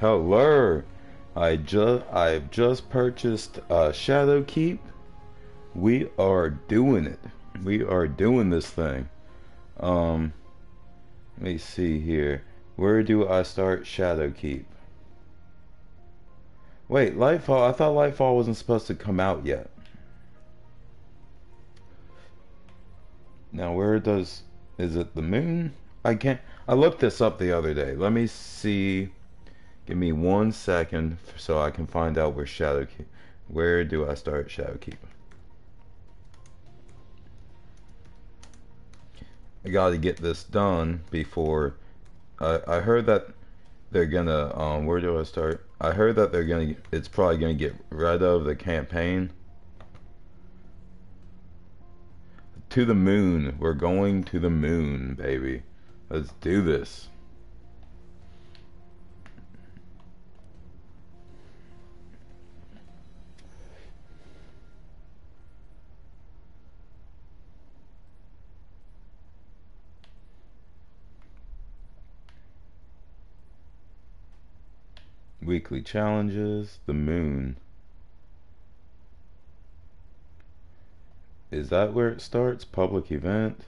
Hello. I just I've just purchased uh, Shadowkeep. We are doing it. We are doing this thing. Um, let me see here. Where do I start Shadowkeep? Wait, Lightfall. I thought Lightfall wasn't supposed to come out yet. Now, where does is it the moon? I can't. I looked this up the other day. Let me see. Give me one second so I can find out where Shadowkeep. Where do I start Shadowkeep? I got to get this done before. I I heard that they're gonna. Um, where do I start? I heard that they're gonna. It's probably gonna get rid of the campaign. To the moon. We're going to the moon, baby. Let's do this. Weekly challenges, the moon. Is that where it starts? Public event?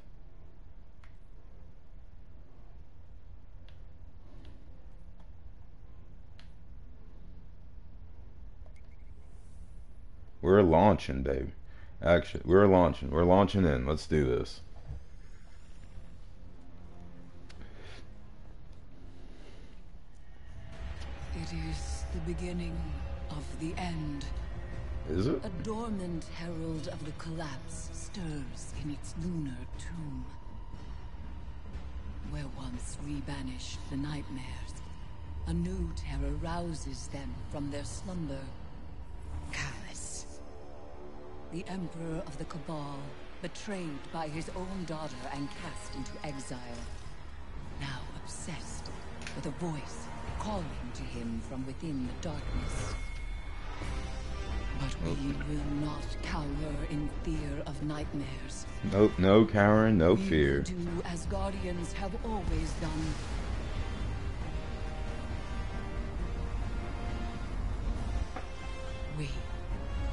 We're launching, baby. Actually, we're launching. We're launching in. Let's do this. The beginning of the end. Is it? A dormant herald of the collapse stirs in its lunar tomb. Where once we banished the nightmares, a new terror rouses them from their slumber. Calus. The Emperor of the Cabal, betrayed by his own daughter and cast into exile. Now obsessed with a voice calling to him from within the darkness. But we will not cower in fear of nightmares. Nope, no cowering, no we fear. do as guardians have always done. We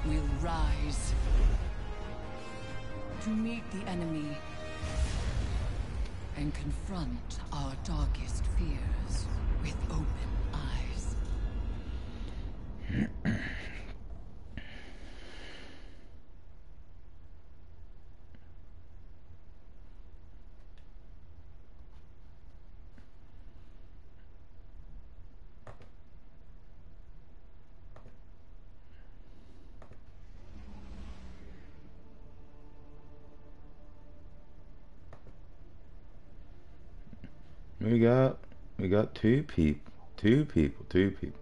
will rise to meet the enemy and confront our darkest fears with open eyes. We got we got two people, two people, two people.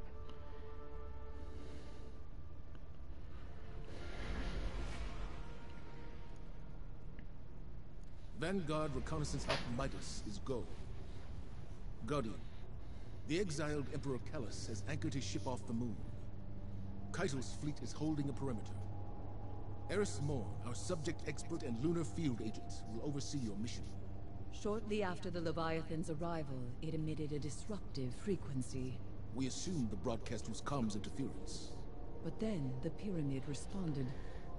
Vanguard reconnaissance up Midas is go. Guardian, the exiled Emperor Calus has anchored his ship off the moon. Caiatl's fleet is holding a perimeter. Eris Morn, our subject expert and lunar field agent, will oversee your mission. Shortly after the Leviathan's arrival, it emitted a disruptive frequency. We assumed the broadcast was comms interference. But then the pyramid responded.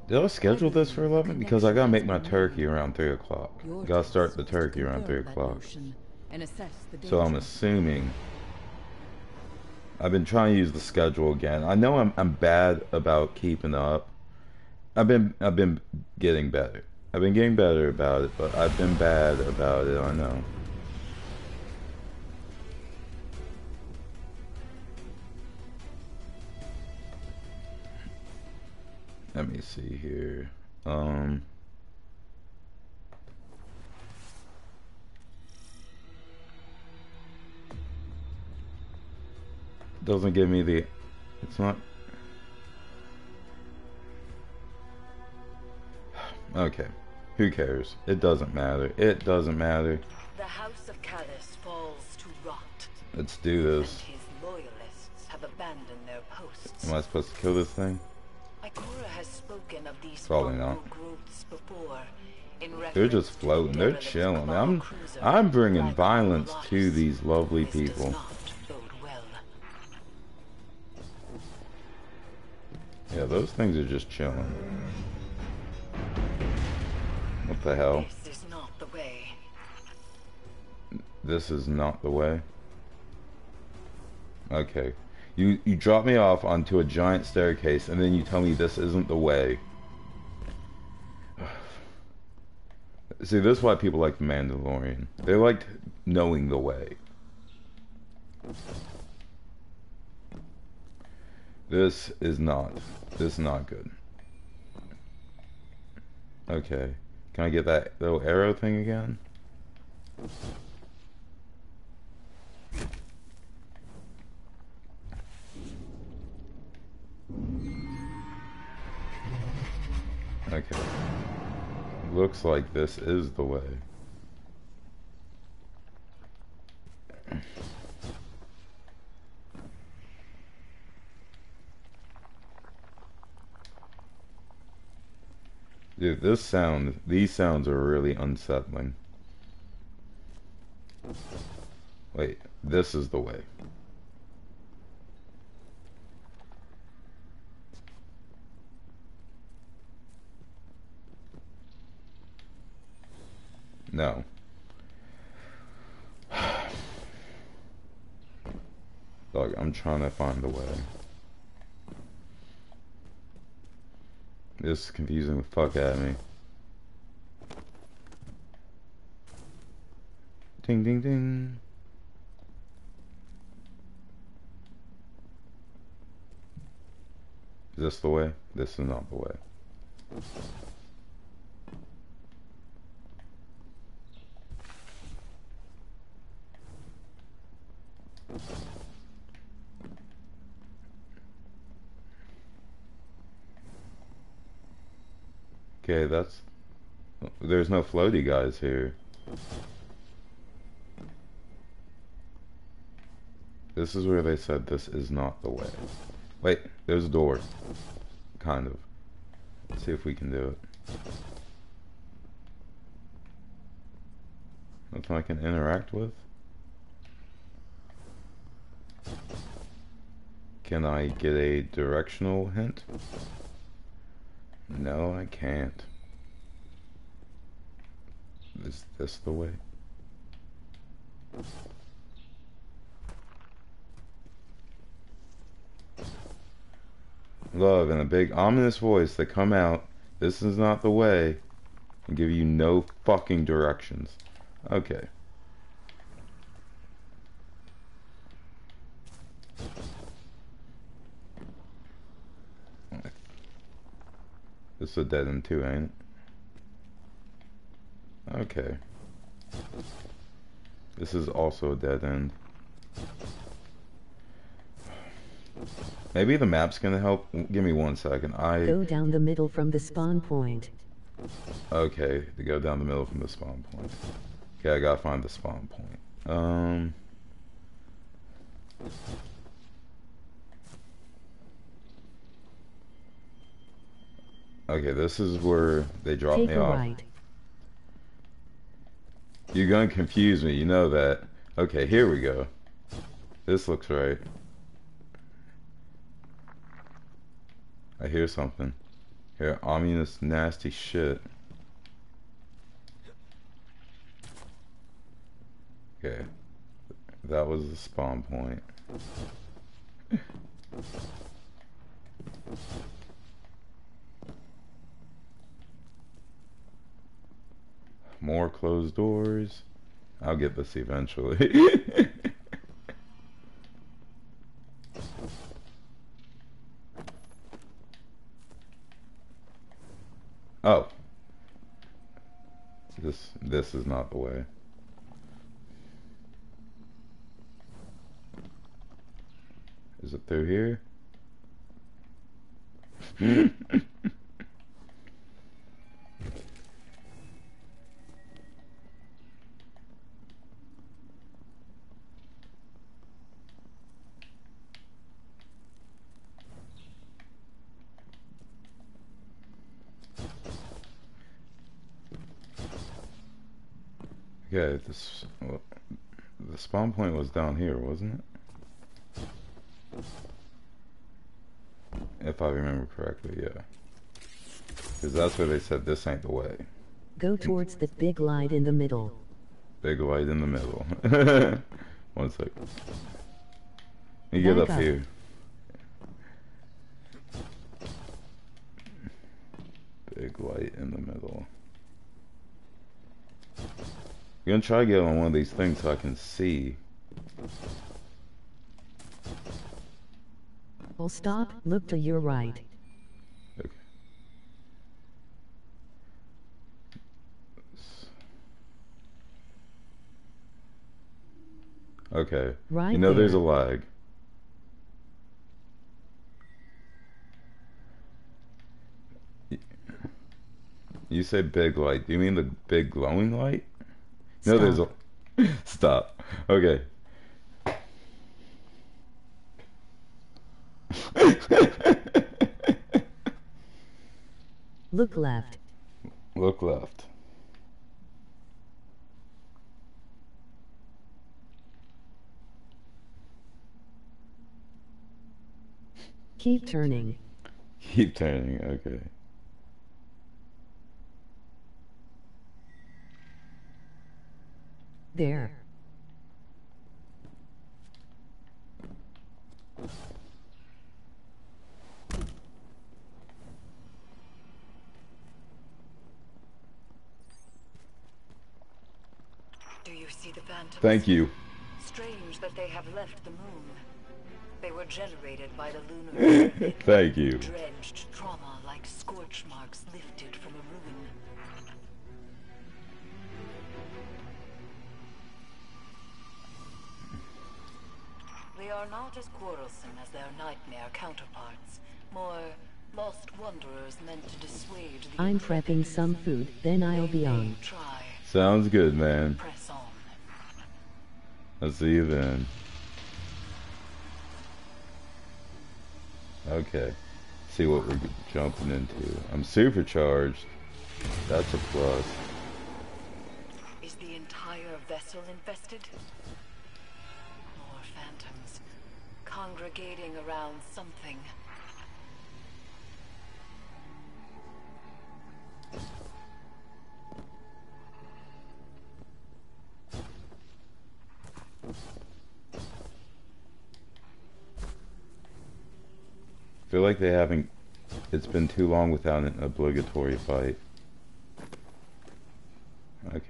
Did I schedule this for 11? Because I gotta make my turkey around 3 o'clock. Gotta start the turkey around 3 o'clock. notion And assess the So I'm assuming. I've been trying to use the schedule again. I know I'm I'm bad about keeping up. I've been I've been getting better. I've been getting better about it, but I've been bad about it. I know. Let me see here. Um. Doesn't give me the. It's not. Okay. Who cares? It doesn't matter. It doesn't matter. The House of Calus falls to rot. Let's do this. And his loyalists have abandoned their posts. Am I supposed to kill this thing? Ikora has spoken of these Probably not. Before, They're just floating. They're chilling. I'm I'm bringing violence to these lovely people. Yeah, those things are just chilling. What the hell? This is not the way. This is not the way. Okay. You you drop me off onto a giant staircase and then you tell me this isn't the way. See, this is why people like The Mandalorian. They liked knowing the way. This is not. This is not good. Okay. Can I get that little arrow thing again? Okay. Looks like this is the way. Dude, this sound, these sounds are really unsettling. Wait, this is the way. No. Dog, I'm trying to find the way. This is confusing the fuck out of me. Ding ding ding. Is this the way? This is not the way. Okay, that's... There's no floaty guys here. This is where they said this is not the way. Wait, there's a door. Kind of. Let's see if we can do it. Nothing I can interact with? Can I get a directional hint? No, I can't. Is this the way? Love in a big ominous voice that come out, this is not the way, and give you no fucking directions. Okay. Is a dead end too, ain't it? Okay. This is also a dead end. Maybe the map's gonna help. Give me one second. I Go down the middle from the spawn point. okay to go down the middle from the spawn point. Okay, I gotta find the spawn point. Um. Okay, this is where they drop Take me off. right. You're gonna confuse me, you know that. Okay, here we go. This looks right. I hear something. Hear ominous, nasty shit. Okay. That was the spawn point. More closed doors. I'll get this eventually. oh. This this is not the way. Is it through here? Okay, this well, the spawn point was down here, wasn't it? If I remember correctly, yeah. Because that's where they said this ain't the way. Go towards the big light in the middle. Big light in the middle. One sec. You get up up. here. Big light in the middle. I'm gonna try to get on one of these things so I can see. Full stop, look to your right. Okay. Okay. Right you know there's a there. lag. You said big light. Do you mean the big glowing light? No, there's a. Stop. Okay. Look left. Look left. Keep turning. Keep turning. Okay. There. Do you see the phantoms? Thank you. Strange that they have left the moon. They were generated by the lunar. Thank you. Dredged trauma like scorch marks lifted from a ruin. They are not as quarrelsome as their nightmare counterparts. More lost wanderers meant to dissuade the I'm prepping some food, then I'll be on. Try. Sounds good, man. Press on. I'll see you then. Okay. See what we're jumping into. I'm supercharged. That's a plus. Is the entire vessel infested? Congregating around something. feel like they haven't. It's been too long without an obligatory fight. Okay.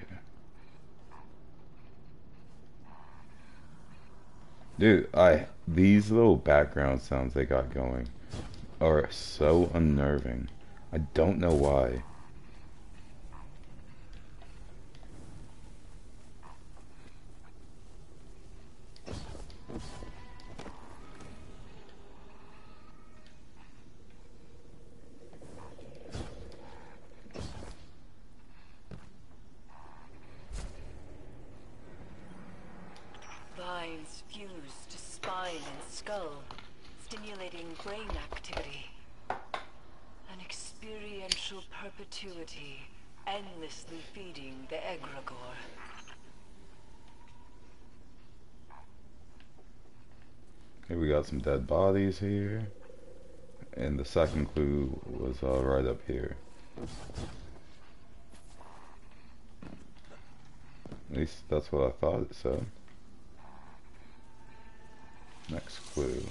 Dude, I these little background sounds they got going are so unnerving. I don't know why. Vines fuse to spine and skull, stimulating brain activity. An experiential perpetuity, endlessly feeding the egregore. Okay, we got some dead bodies here. And the second clue was uh, right up here. At least that's what I thought it said. Next clue.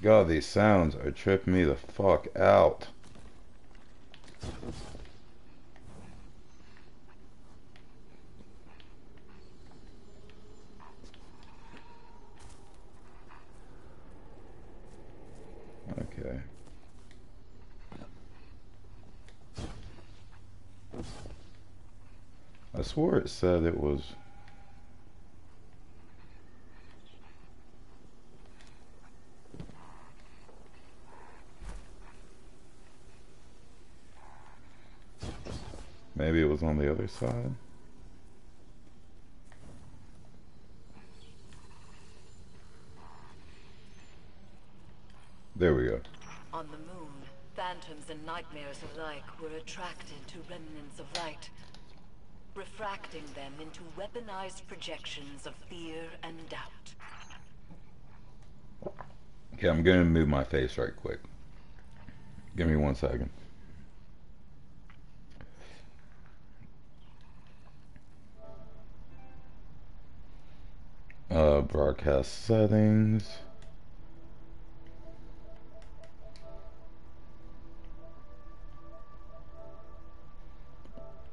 God, these sounds are tripping me the fuck out. Okay. I swore said it was. Maybe it was on the other side. There we go. On the moon, phantoms and nightmares alike were attracted to remnants of light, refracting them into weaponized projections of fear and doubt. Okay, I'm gonna move my face right quick. Give me one second. Uh, broadcast settings.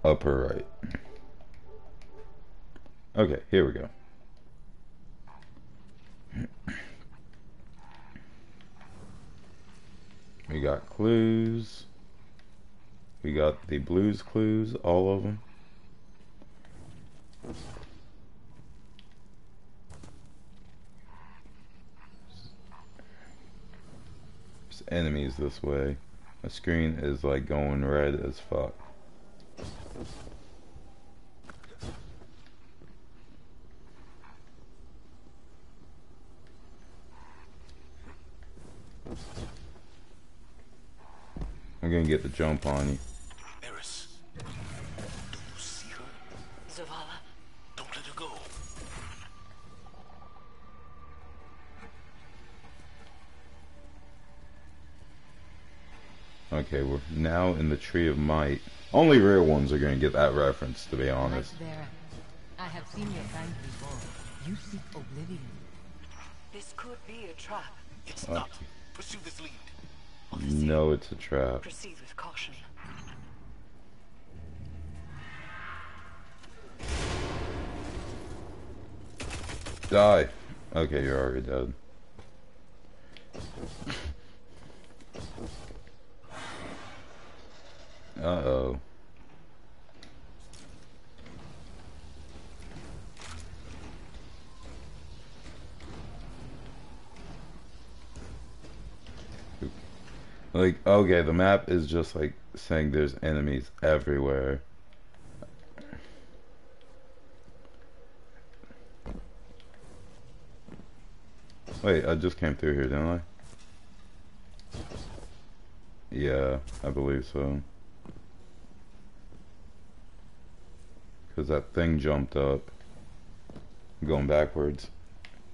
Upper right. Okay, here we go. We got clues. We got the blues clues, all of them. There's enemies this way. My screen is like going red as fuck. Gonna get the jump on you. Eris. Do you see her? Zavala, Don't let her go. Okay, we're now in the Tree of Might. Only real ones are gonna get that reference, to be honest. There. I have seen your kind before. You seek oblivion. this could be a trap. It's Oh. not. Pursue this lead. No, it's a trap. Proceed with caution. Die. Okay, you're already dead. Uh-oh. Like, okay, the map is just like saying there's enemies everywhere. Wait, I just came through here, didn't I? Yeah, I believe so. Because that thing jumped up. Going backwards.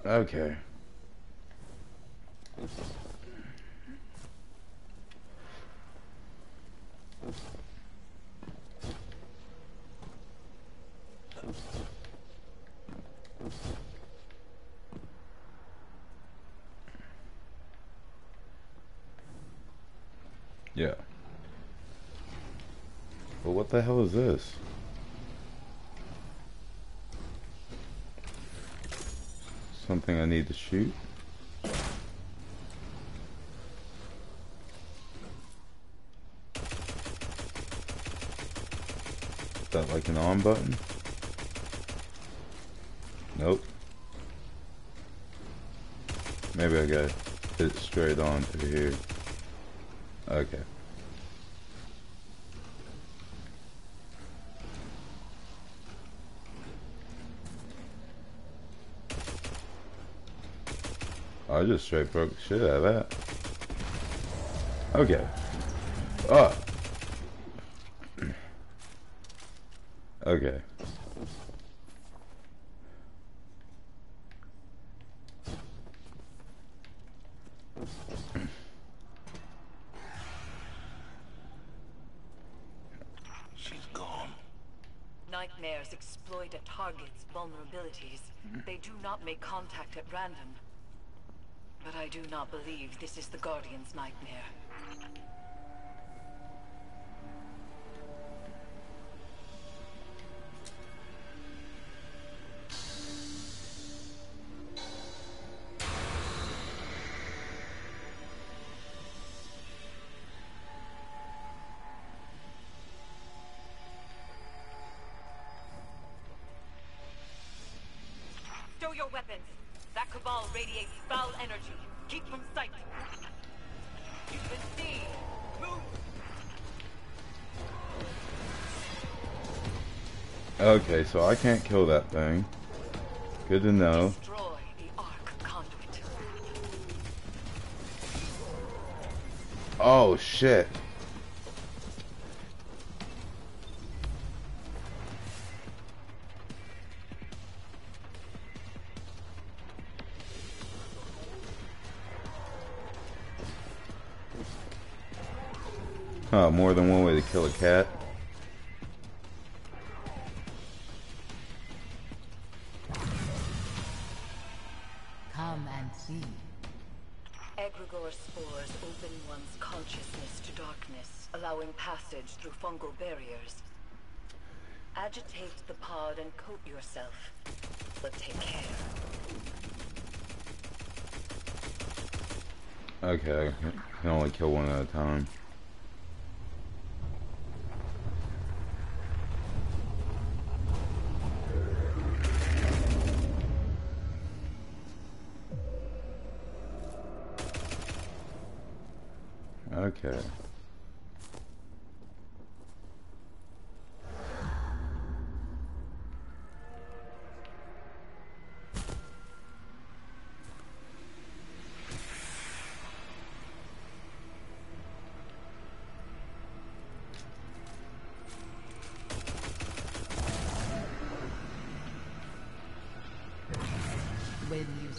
Okay. Yeah. But what the hell is this? Something I need to shoot? Is that like an on button? Nope. Maybe I gotta hit it straight on through here. Okay. I just straight broke the shit out of that. Okay. Oh. Okay. She's gone. Nightmares exploit a target's vulnerabilities. Mm-hmm. They do not make contact at random. But I do not believe this is the Guardian's nightmare. Radiates foul energy. Keep from sight. You've been seen. Move. Okay, so I can't kill that thing. Good to know. Destroy the Arc conduit. Oh shit. More than one way to kill a cat.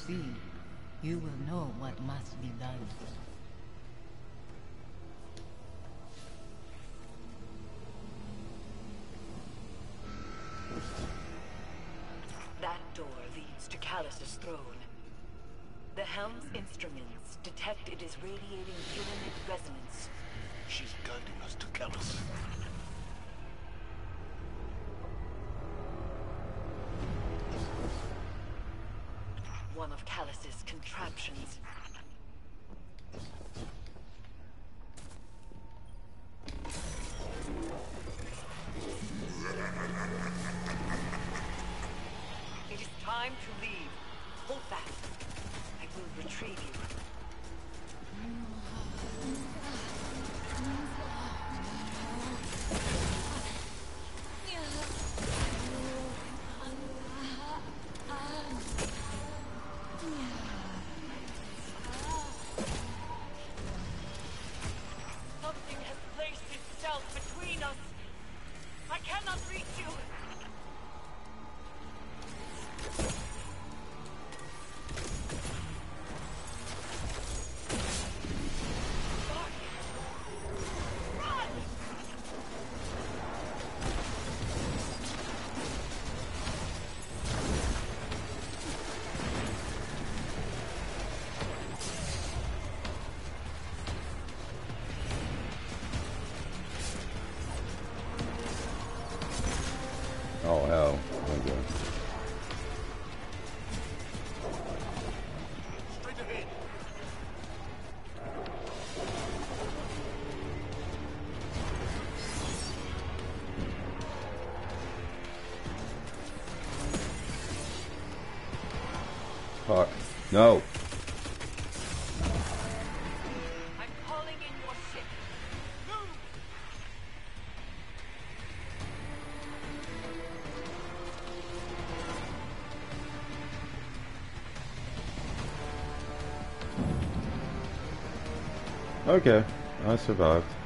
When you will know what must be done. That door leads to Calus's throne. The helm's instruments detect it is radiating pyramid resonance. She's guiding us to Callus. Contraptions. No. I'm calling in your ship. Move! Okay. I survived.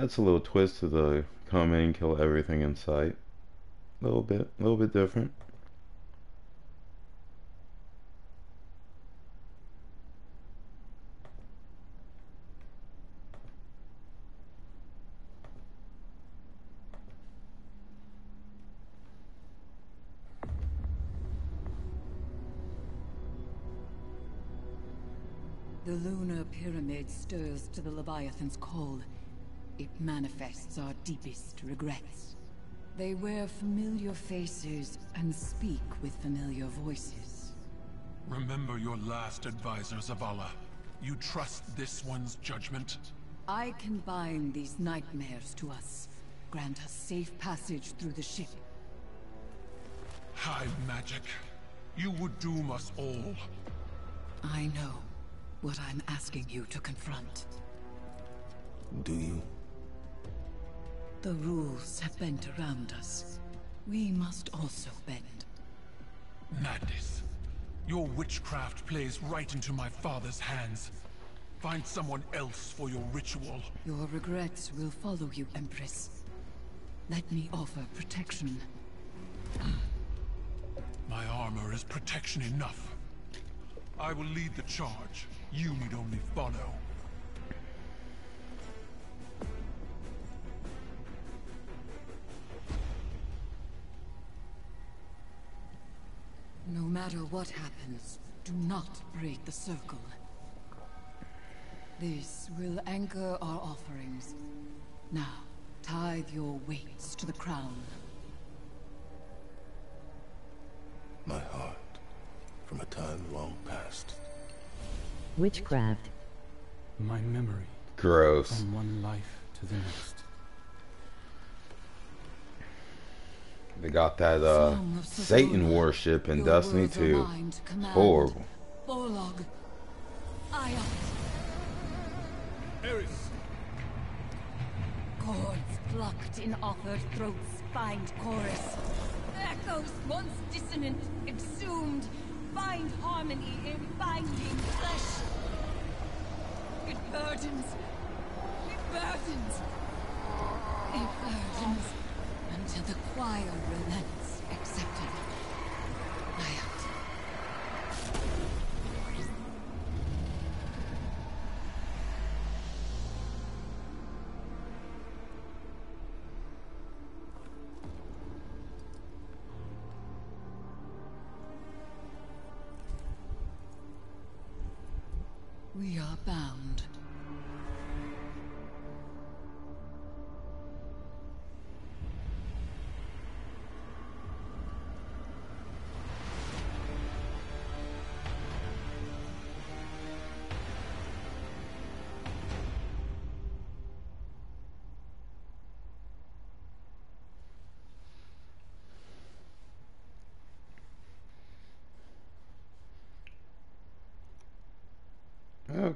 That's a little twist to the come in, kill everything in sight. A little bit, a little bit different. The lunar pyramid stirs to the Leviathan's call. It manifests our deepest regrets. They wear familiar faces and speak with familiar voices. Remember your last advisor, Zavala. You trust this one's judgment? I can bind these nightmares to us. Grant us safe passage through the ship. Hive magic. You would doom us all. I know what I'm asking you to confront. Do you? The rules have bent around us. We must also bend. Madness. Your witchcraft plays right into my father's hands. Find someone else for your ritual. Your regrets will follow you, Empress. Let me offer protection. My armor is protection enough. I will lead the charge. You need only follow. Matter what happens, do not break the circle. This will anchor our offerings. Now, tithe your weights to the crown. My heart, from a time long past. Witchcraft. My memory Gross. from one life to the next. They got that uh Satan Savona. worship in Your Destiny words 2. mine to command. Horrible. Borlog. Ayat. Eris! Chords plucked in offered throats find chorus. Echoes once dissonant, exhumed, find harmony in binding flesh. It burdens. It burdens. It burdens until the choir relents, accepted. Ayat.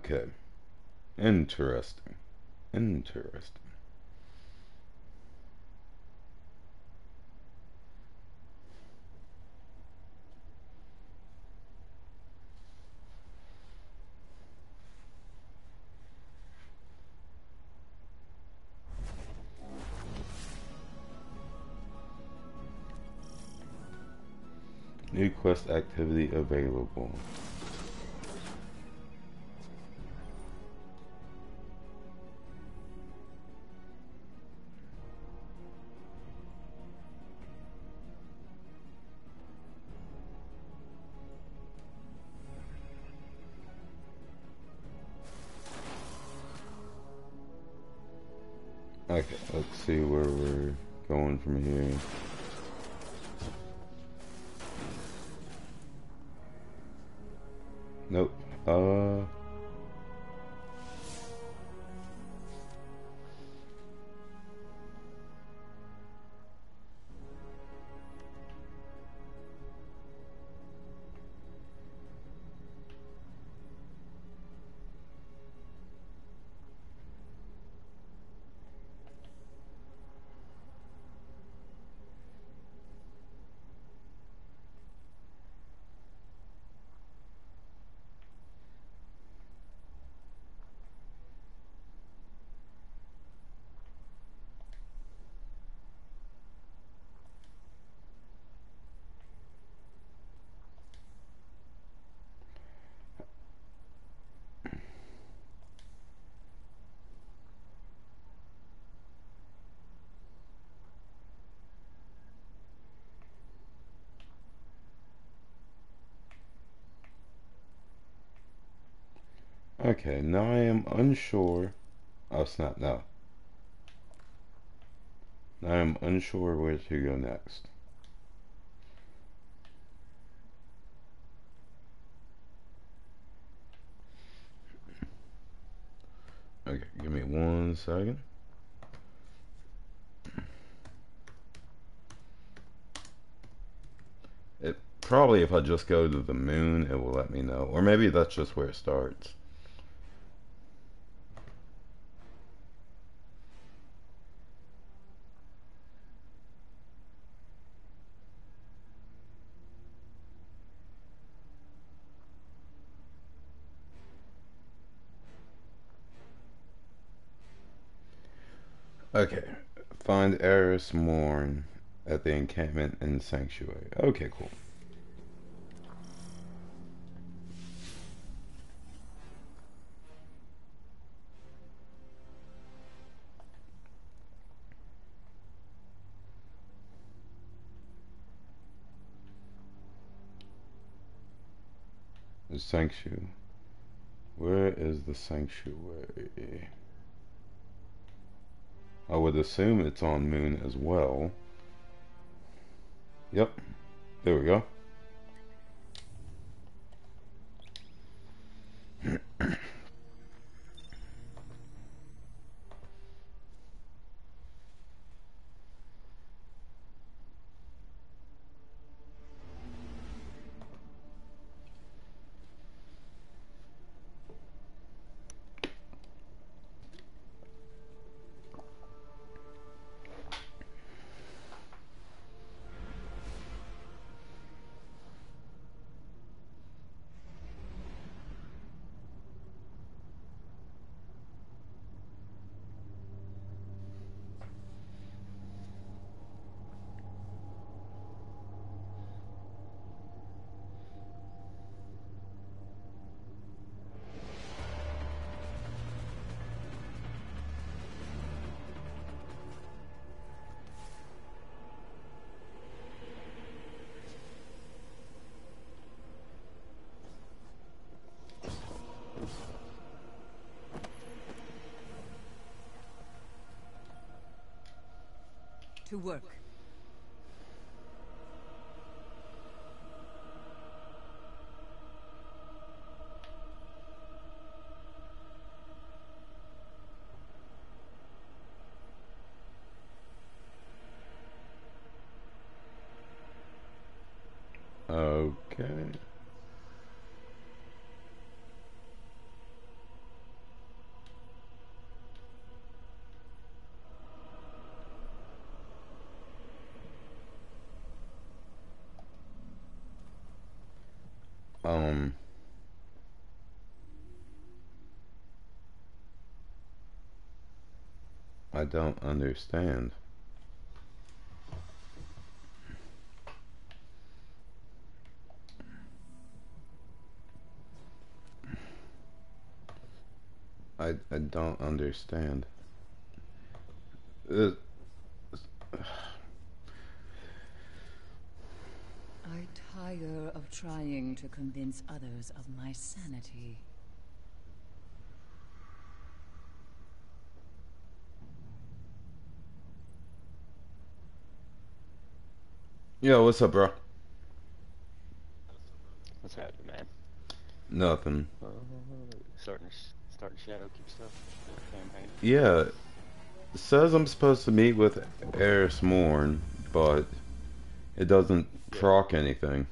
Okay. Interesting. Interesting. New quest activity available. Let's see where we're going from here. Okay, now I am unsure. Oh snap, no. Now I'm unsure where to go next. Okay, give me one second. It probably if I just go to the moon, it will let me know. Or maybe that's just where it starts. Okay. Find Eris Morn at the encampment in Sanctuary. Okay, cool. The sanctuary. Where is the sanctuary? I would assume it's on Moon as well. Yep. There we go. To work. Okay. Um. I don't understand. I I don't understand. Uh, I tire of trying to convince others of my sanity. Yo, what's up, bro? What's happening, man? Nothing. Uh, starting, starting Shadowkeep stuff. Yeah, it says I'm supposed to meet with Eris Morn, but it doesn't proc anything.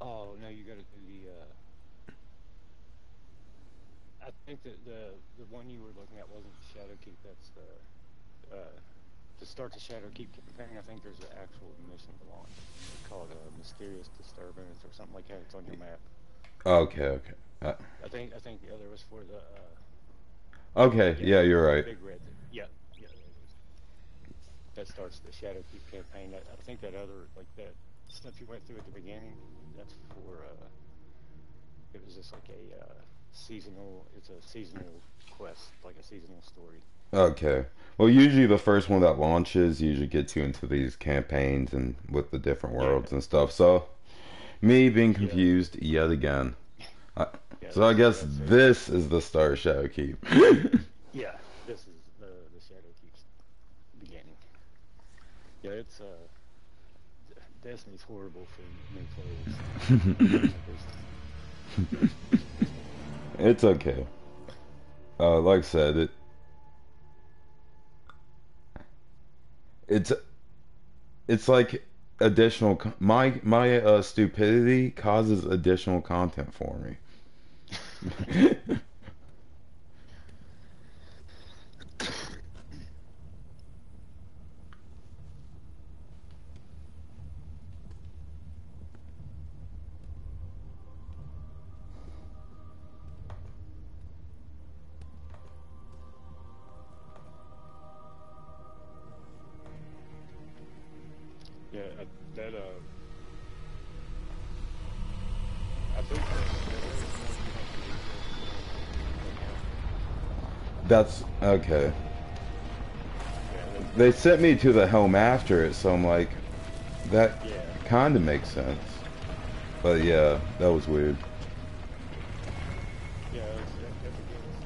Oh no, you gotta do the. Uh... I think that the the one you were looking at wasn't Shadowkeep. That's the. Uh, to start the Shadowkeep campaign, I think there's an actual mission to launch. It's called a Mysterious Disturbance or something like that. It's on your map. Okay, okay. Uh, I think I think the other was for the. Uh, okay, yeah, you're right. Big Red. Yeah, yeah. there it is. That starts the Shadowkeep campaign. That, I think that other like that stuff you went through at the beginning. That's for. Uh, it was just like a uh, seasonal. It's a seasonal quest, like a seasonal story. Okay. Well, usually the first one that launches usually gets you into these campaigns and with the different worlds and stuff. So, me being confused yet again. I, Yeah, so I guess that's- that's it. this is the Star Shadowkeep. Yeah, this is the the Shadowkeep's beginning. Yeah, it's uh. Destiny's horrible for new players. it's okay. Uh, like I said, it. It's. It's like additional. My my uh, stupidity causes additional content for me. okay. They sent me to the home after it, so I'm like, that Yeah. kind of makes sense. But yeah, that was weird. Yeah, it's, that, that begins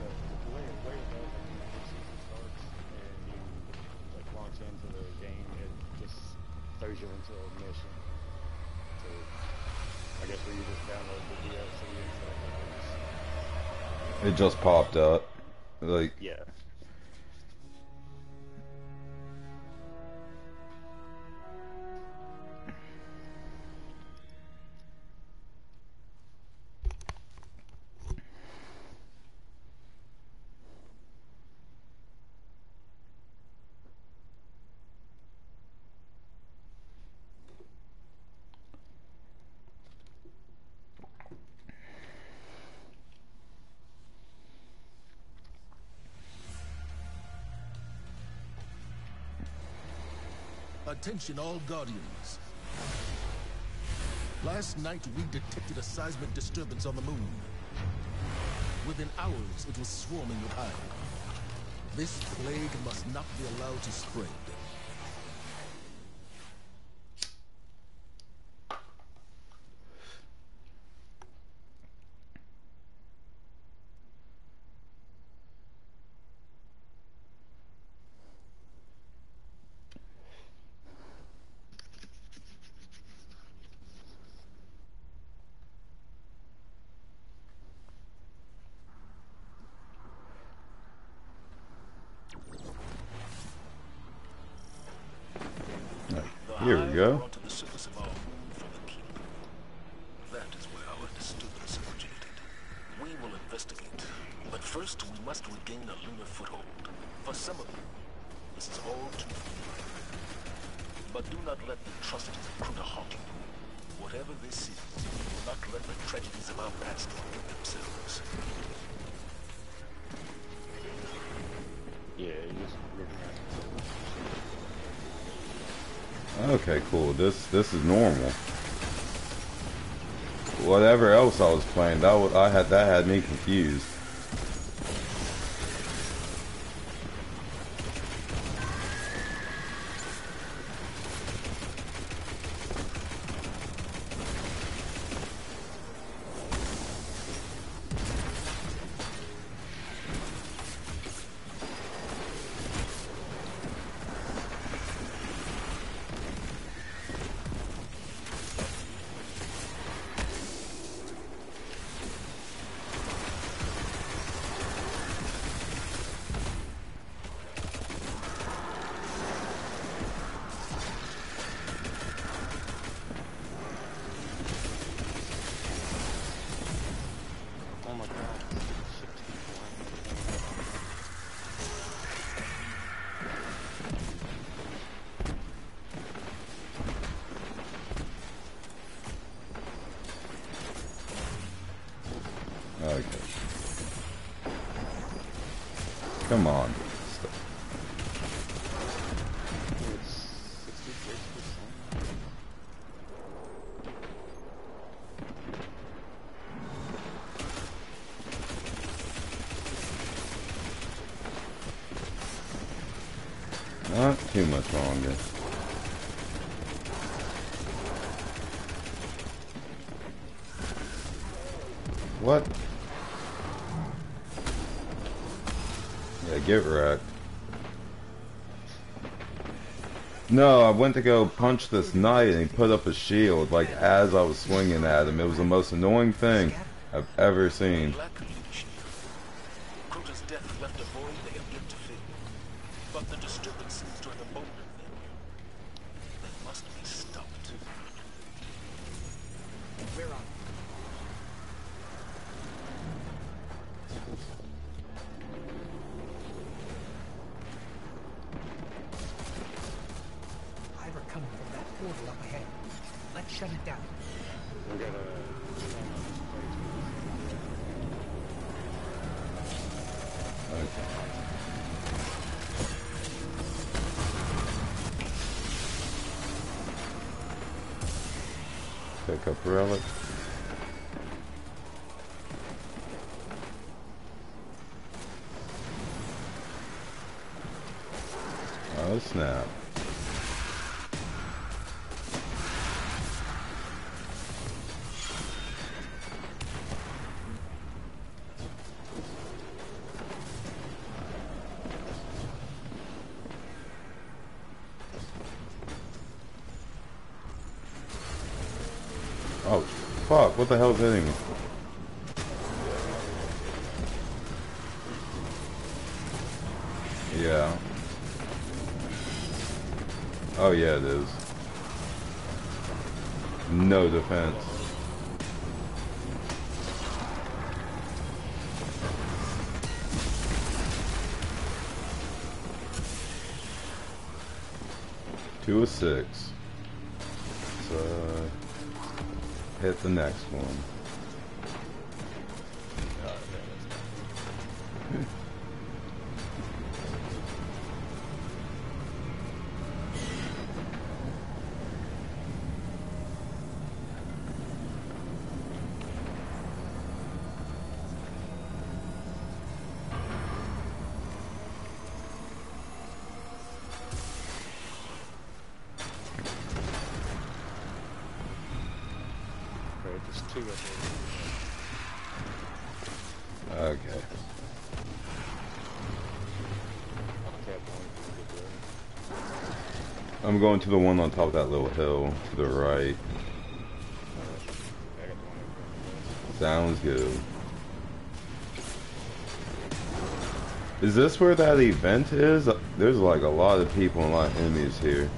uh, Attention all Guardians. Last night we detected a seismic disturbance on the moon. Within hours it was swarming with hive. This plague must not be allowed to spread. here we go. Brought to the surface of our moon from the keep. That is where our disturbance originated. We will investigate, but first we must regain a lunar foothold. For some of you, this is all too familiar. But do not let the atrocities of Crota haunt you. Whatever this is, do not let the tragedies of our past forget themselves. Yeah, you just Okay, cool. This this is normal. Whatever else I was playing, that was, I had that had me confused. No, I went to go punch this knight and he put up a shield like as I was swinging at him. It was the most annoying thing I've ever seen. What the hell's hitting me? Going to the one on top of that little hill to the right. Sounds good. Is this where that event is? There's like a lot of people and a lot of enemies here.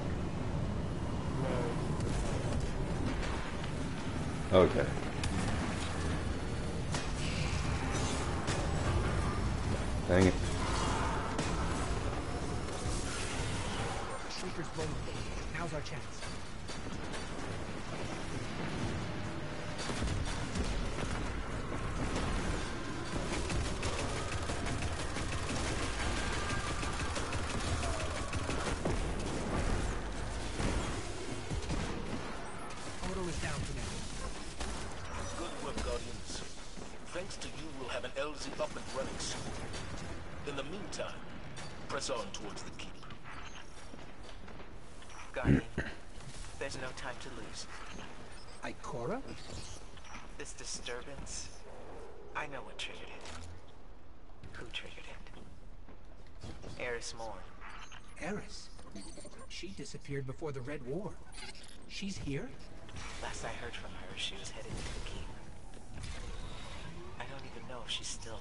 Before the Red War. She's here? Last I heard from her, she was headed to the keep. I don't even know if she's still.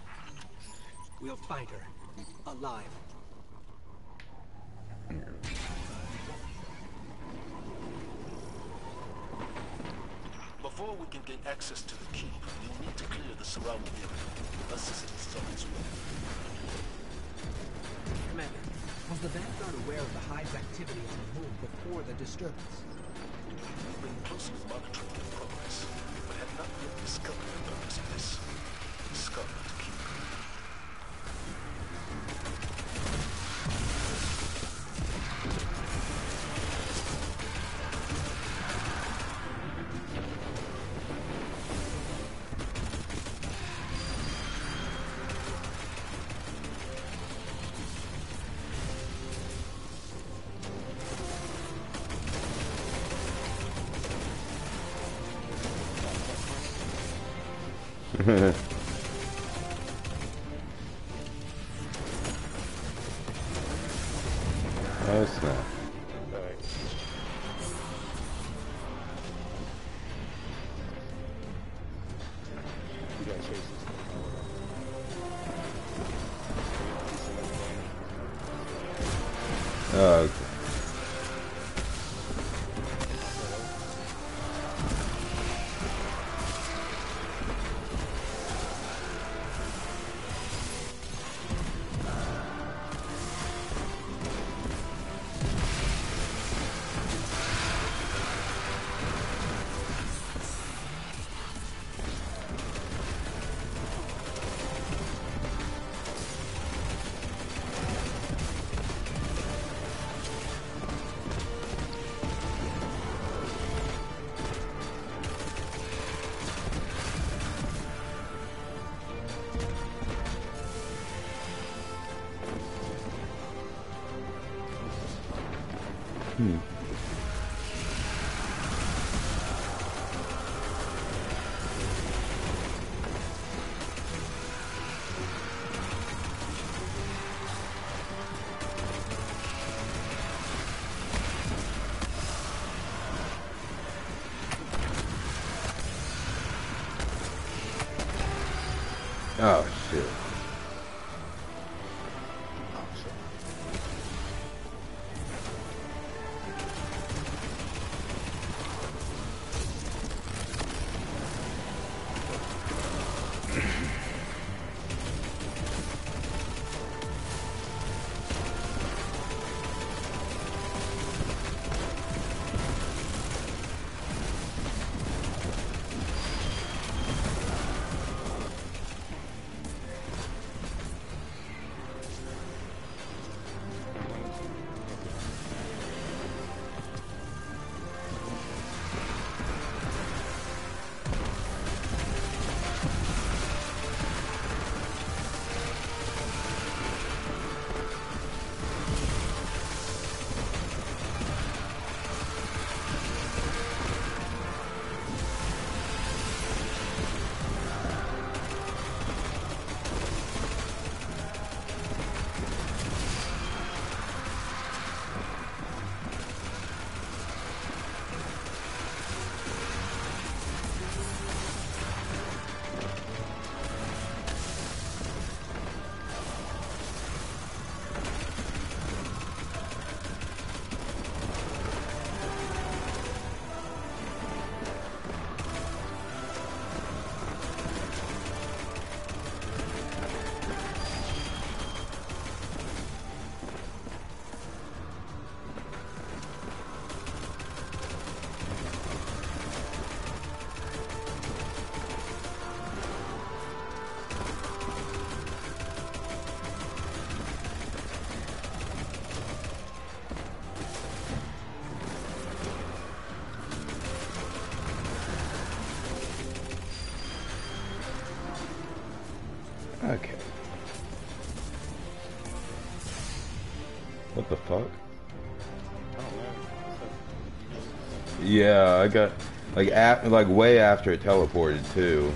We'll find her. Alive. Before we can gain access to the keep, we'll need to clear the surrounding area. Assistance is on its way. The activity on the moon before the disturbance? Been closely monitoring their progress, but have not yet discovered the purpose of this. Scarlet Yeah, I got like af like way after it teleported too.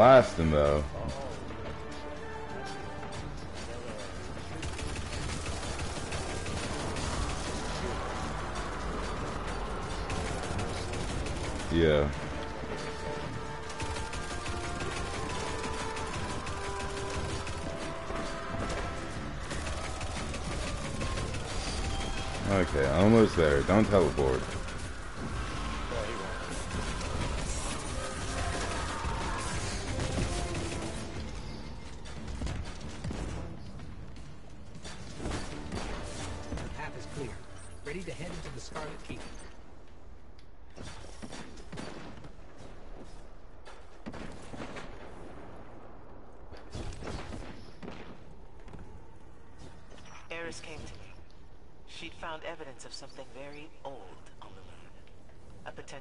They- They're though.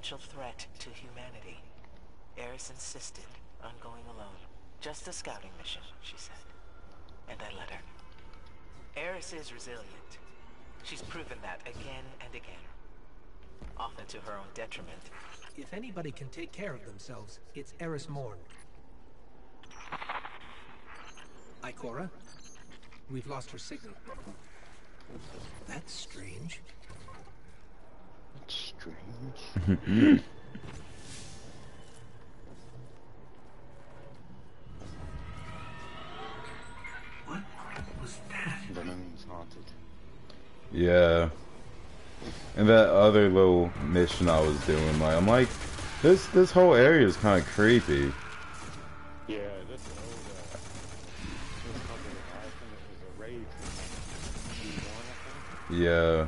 Potential threat to humanity. Eris insisted on going alone. Just a scouting mission, she said. And I let her. Eris is resilient. She's proven that again and again. Often to her own detriment. If anybody can take care of themselves, it's Eris Morn. Ikora? We've lost her signal. That's strange. That's strange. What was that? The moon's haunted. Yeah. And that other little mission I was doing, like I'm like, this this whole area is kind of creepy. Yeah, this old, uh, this company, I think it was a raid from D1, I think. Yeah.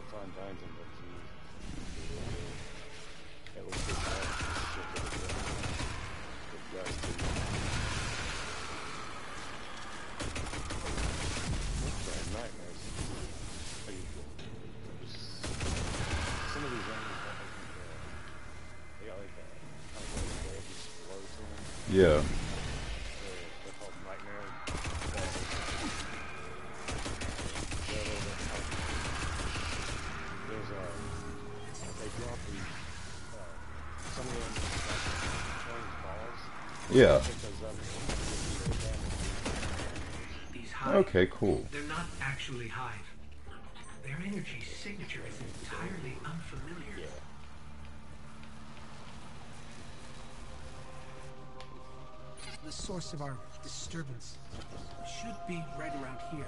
source of our disturbance should be right around here.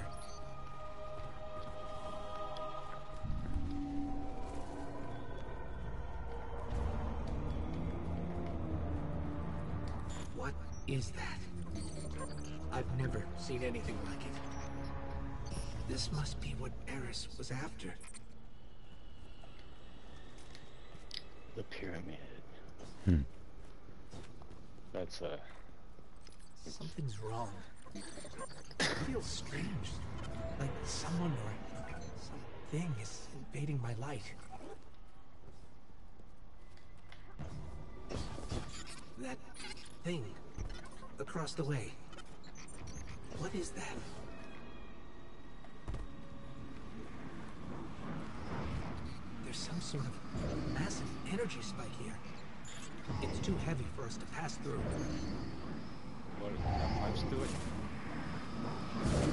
What is that? I've never seen anything like it. This must be what Eris was after. The pyramid. Hmm. That's uh Something's wrong. It feels strange. Like someone or something is invading my light. That thing across the way. What is that? There's some sort of massive energy spike here. It's too heavy for us to pass through. What got pipes to it?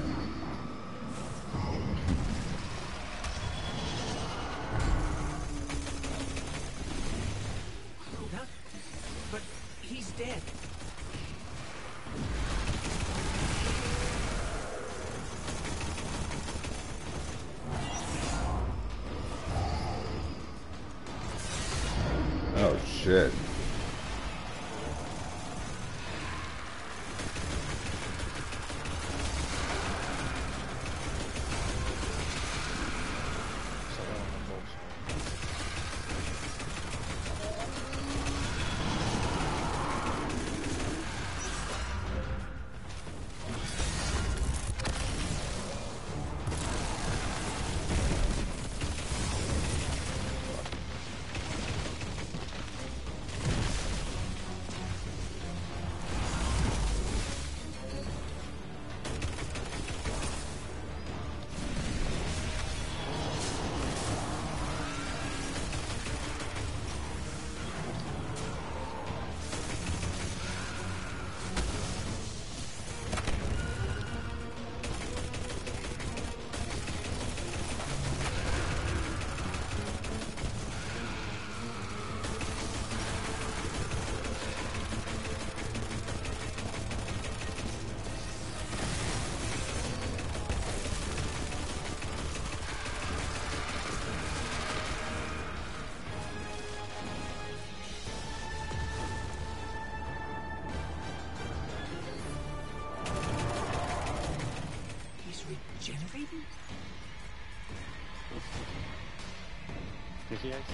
We can't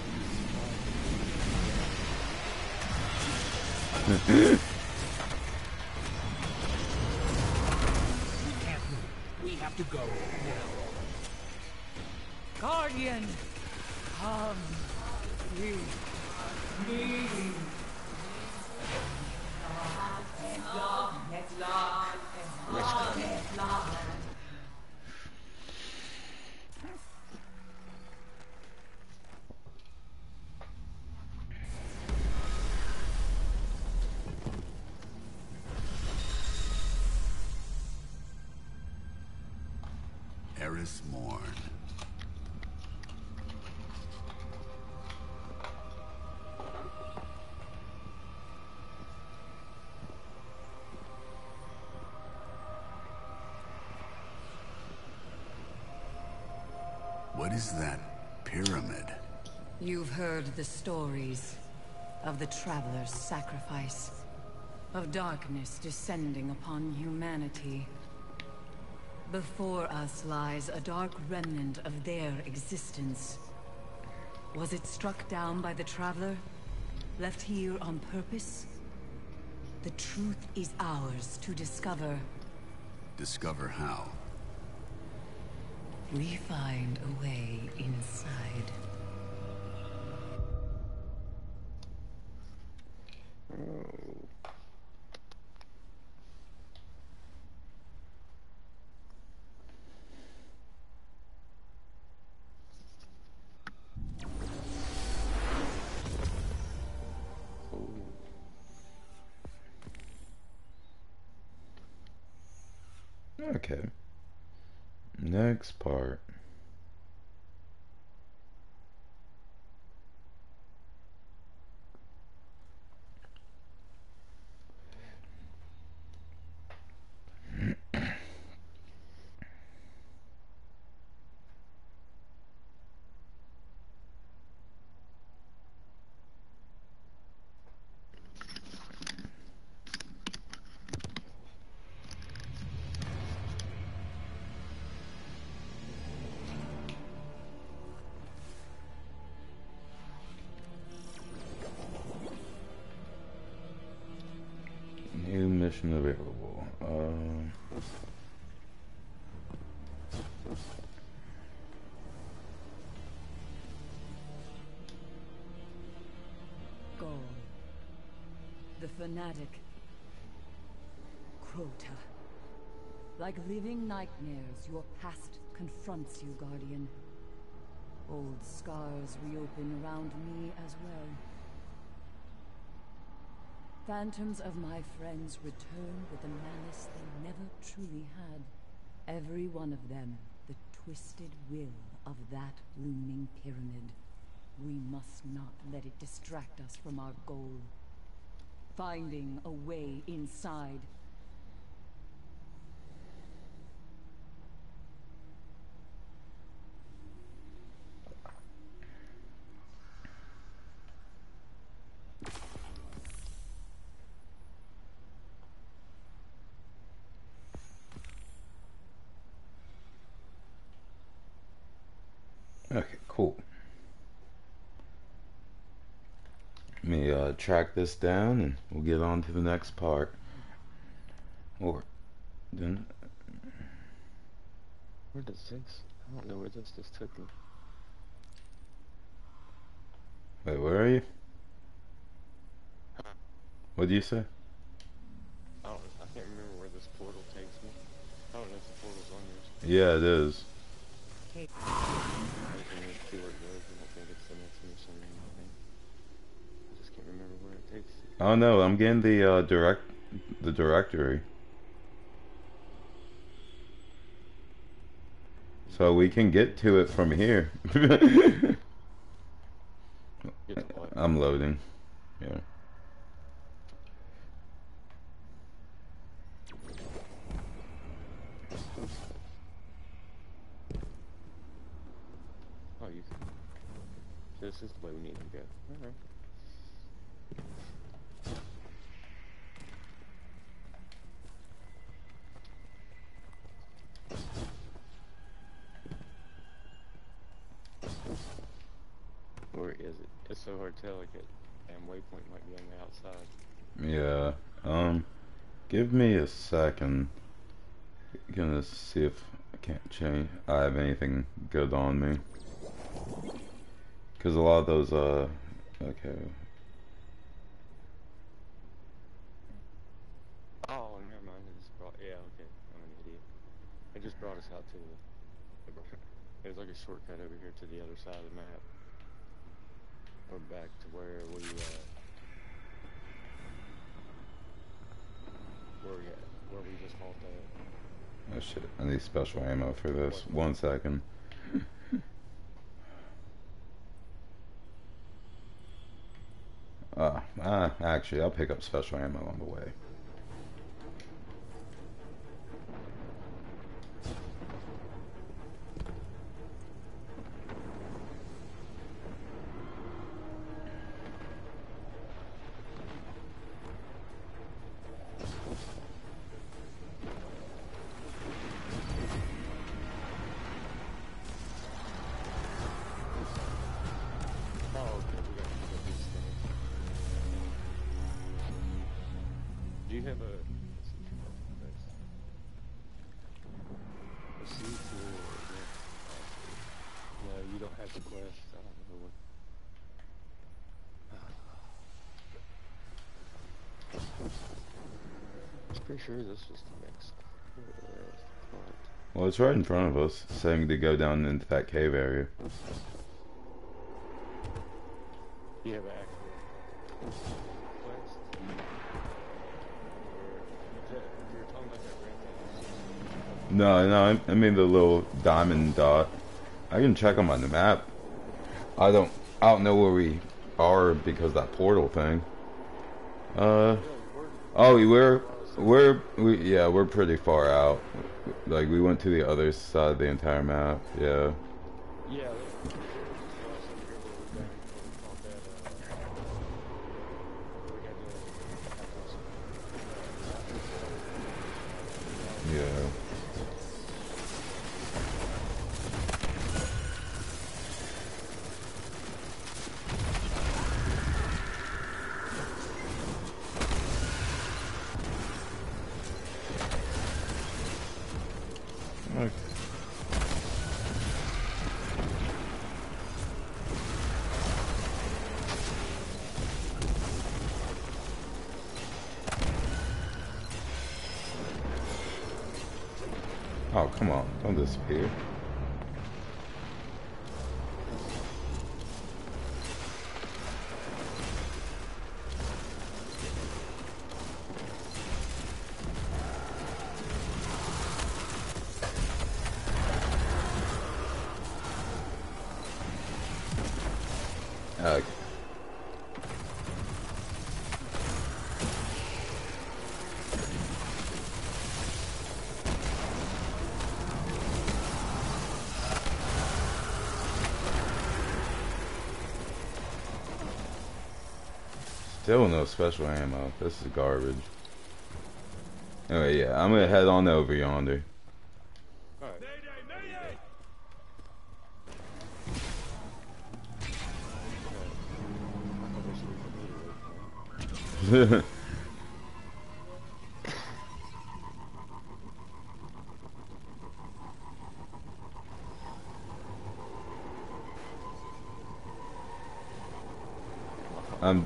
move. We have to go now. Guardian, Eris Morn. What is that pyramid? You've heard the stories of the Traveler's sacrifice, of darkness descending upon humanity. Before us lies a dark remnant of their existence. Was it struck down by the Traveler? Left here on purpose? The truth is ours to discover. Discover how. We find a way inside. Okay. Next part. Mission available. Uh, Ghaul. The fanatic. Crota. Like living nightmares, your past confronts you, Guardian. Old scars reopen around me as well. Phantoms of my friends return with a malice they never truly had. Every one of them, the twisted will of that looming pyramid. We must not let it distract us from our goal. Finding a way inside. okay, cool. Let me uh, track this down and we'll get on to the next part. Or, then, Where does this? I don't know where this just took me. wait, where are you? What do you say? I don't. I can't remember where this portal takes me. I don't know if the portal's on yours. Yeah, it is. I can see where it goes. I don't think it's the next mission or anything. I just can't remember where it takes. Oh no, I'm getting the uh, direct, the directory. So we can get to it from here. I'm loading. Yeah. Oh, you. So this is the way we need to go. Alright. Where is it? It's so hard to tell. Like, it, damn waypoint might be on the outside. Yeah. Um, give me a second. Gonna see if I can't change. I have anything good on me. Cause a lot of those. Uh, okay. Oh, never mind. It just brought. Yeah, okay. I'm an idiot. It just brought us out to the. There's like a shortcut over here to the other side of the map. Or back to where we. Uh, where we at? Where we just halted. Oh shit! I need special ammo for this. One second. Uh, uh, actually, I'll pick up special ammo on the way. Sure this was the next. Well, it's right in front of us, saying to go down into that cave area. You have an actual quest? Or, is that, you're talking about that red thing? No, no, I, I mean the little diamond dot. I can check them on the map. I don't, I don't know where we are because of that portal thing. Uh, oh, we we're, we're, we, yeah, we're pretty far out. Like we went to the other side of the entire map. Yeah there- there's a quest over here where we're going, where we called that, uh, we got the, Yeah. Okay. Oh, come on. Don't disappear. Still no special ammo. This is garbage. Anyway, yeah, I'm gonna head on over yonder. Alright.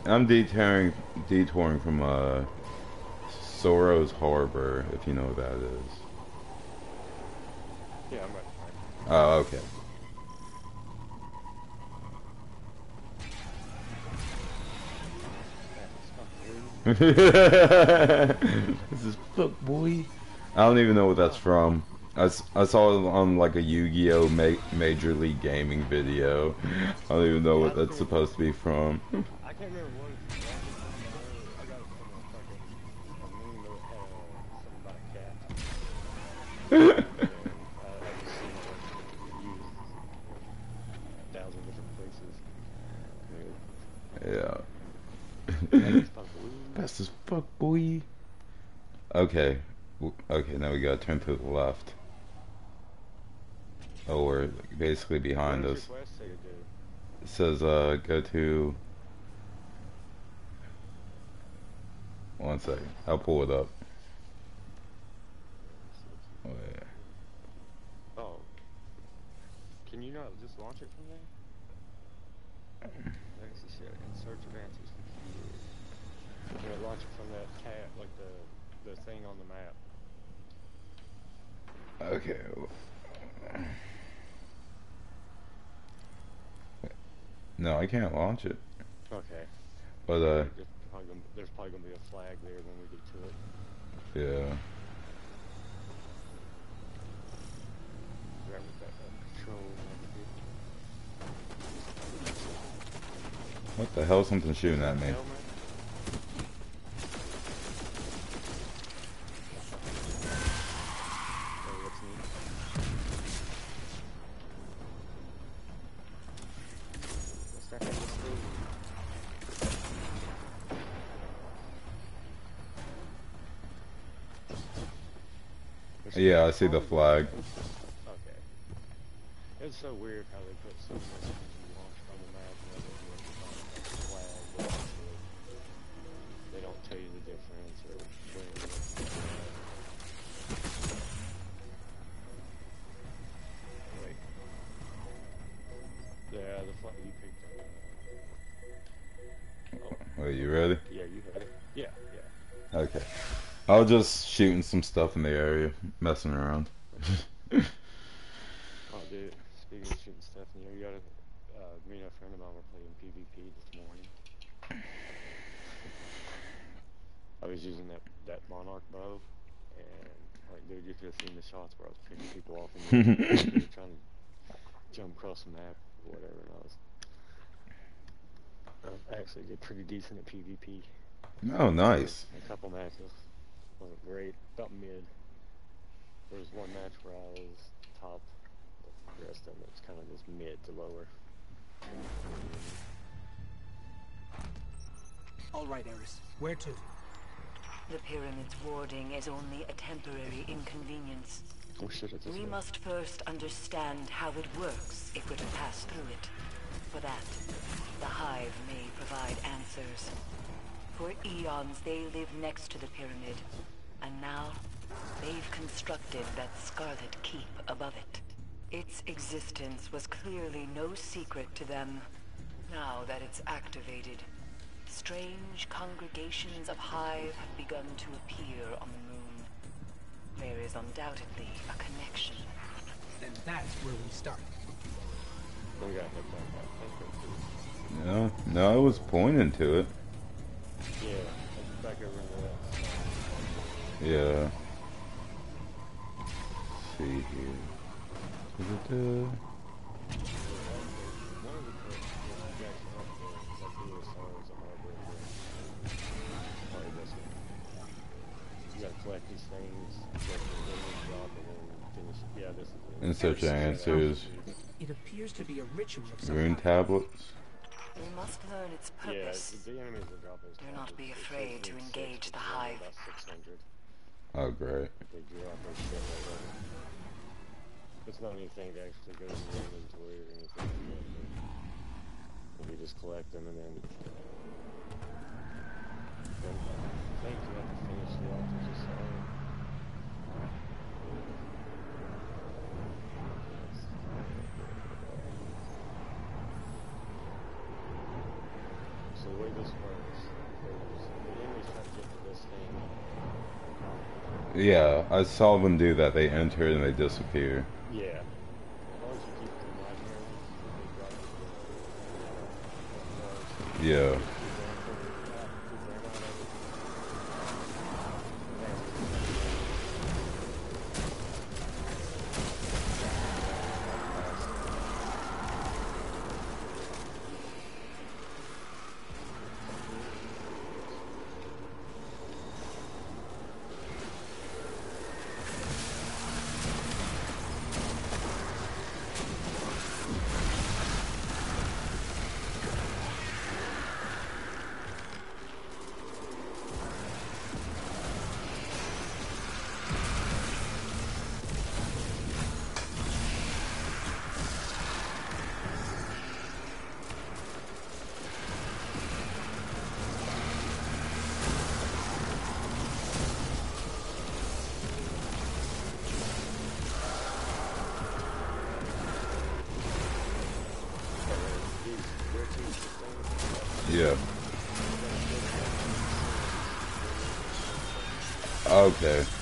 I'm detouring detouring from uh Sorrow's Harbor, if you know what that is. Yeah, I'm right behind you. Oh, okay. this is fuck boy. I don't even know what that's from. I, I saw it on like a Yu-Gi-Oh! Ma Major League Gaming video. I don't even know what that's supposed to be from. I can't remember what it's from. I got it from a fucking a meme that had uh, something about a cat. and, I just seen it used a thousand different places. Yeah. Fast as fuck, boy. Okay. Okay, now we gotta turn to the left. Oh, we're basically behind us. does your quest say to do? It says, uh, go to... One second. I'll pull it up. Oh, yeah. Oh. Can you not just launch it from there? Legacy shit. In search of answers. You know, launch it from that tab, like the the thing on the map. Okay. No, I can't launch it. Okay. But, uh, probably gonna, there's probably gonna be a flag there when we get to it. yeah. Grab with that control and What the hell? Something shooting at me. I see the flag. Okay. It's so weird how they put so much launched on the map and the flag. They don't tell you the difference or Wait. Yeah, the flag you picked up. Oh. Are you ready? Yeah, you ready? Yeah, yeah. Okay. I was just shooting some stuff in the area, messing around. Oh, dude. Speaking of shooting stuff in the area, you got a uh, me and a friend of mine were playing PvP this morning. I was using that that Monarch bow, and like, dude, you could have seen the shots where I was picking people off and trying to jump across the map or whatever, and I was. I actually did pretty decent at PvP. Oh, nice. A couple matches wasn't great, about mid. There was one match where I was top, but the rest of it was kind of just mid to lower. All right, Eris. Where to? The pyramid's warding is only a temporary inconvenience. Oh shit, it's We way. must first understand how it works if we're to pass through it. For that, the Hive may provide answers. For eons, they live next to the pyramid, and now they've constructed that Scarlet Keep above it. Its existence was clearly no secret to them. Now that it's activated, strange congregations of Hive have begun to appear on the moon. There is undoubtedly a connection. Then that's where we start. We got that No, no, I was pointing to it. Yeah, Yeah. Let's see here. Da-da-da. One of the clips was Jackson up there, like he was stars on my birthday. Probably this one. You gotta collect these things, get the little drop, and then finish. Yeah, this is it. In search of answers. It appears to be a ritual of some Rune tablets. We must learn its Yeah, purpose. the enemies will drop those Do not be afraid to engage the to get hive. About 600. Oh, great. They drop shit right. It's not anything to actually go in the inventory or anything like that. We just collect them and then. think you have to finish the altars of sorrow. So the way this works, is the enemies try to get to this thing. Yeah, I saw them do that. They enter and they disappear. Yeah. As Okay.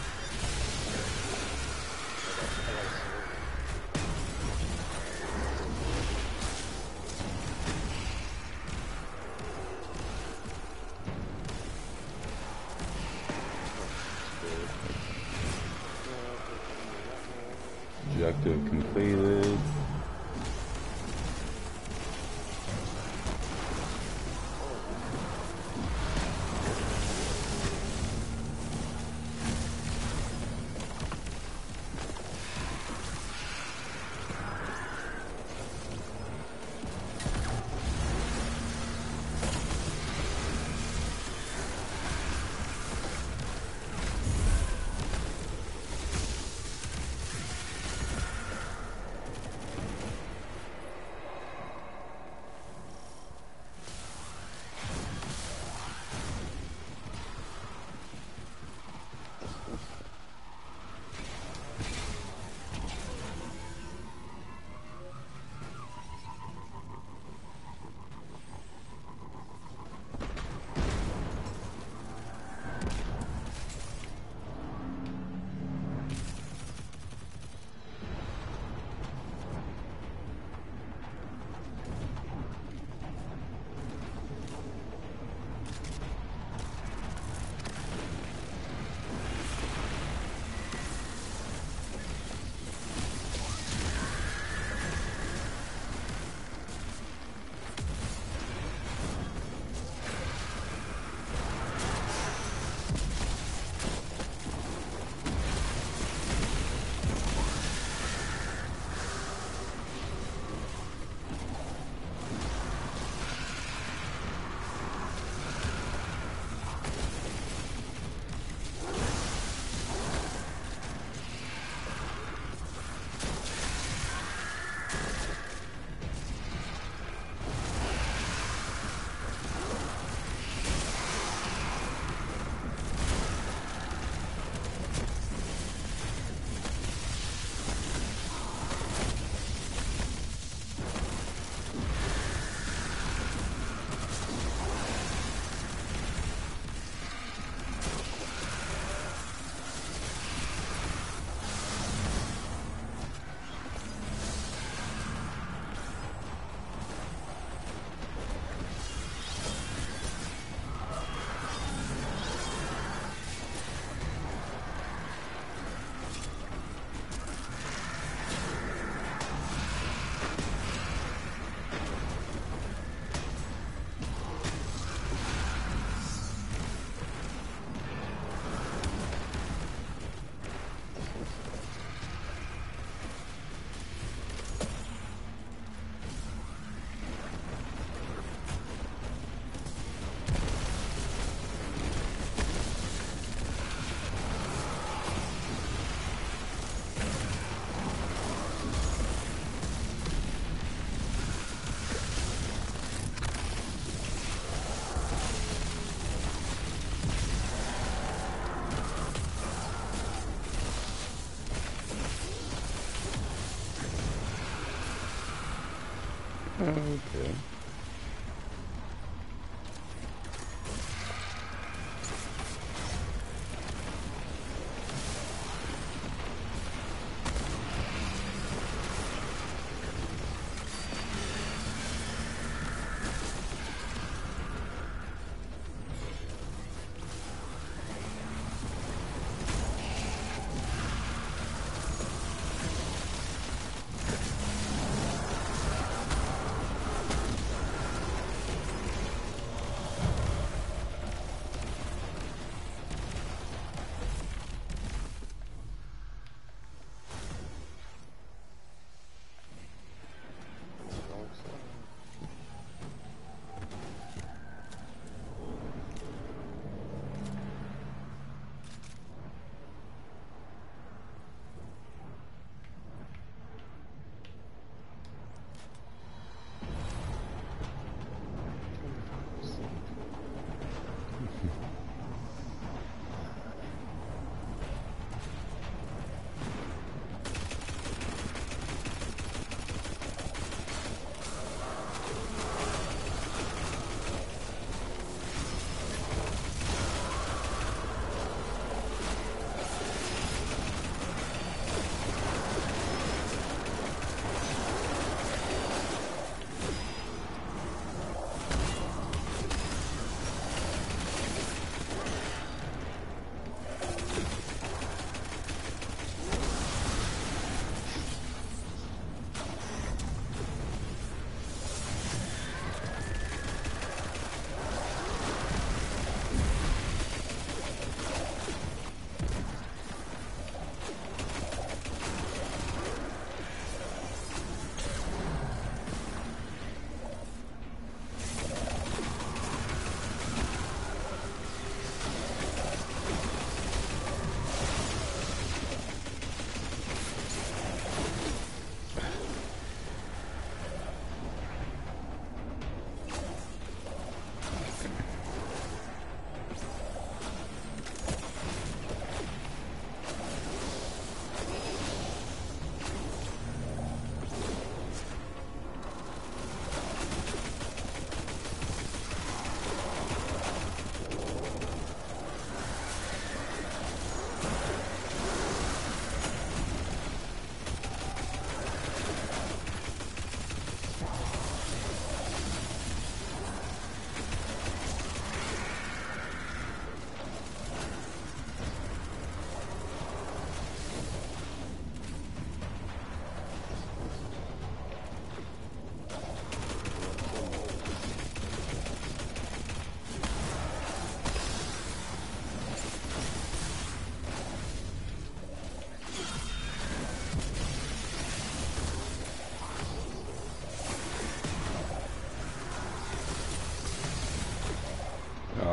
Okay.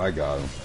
I got him.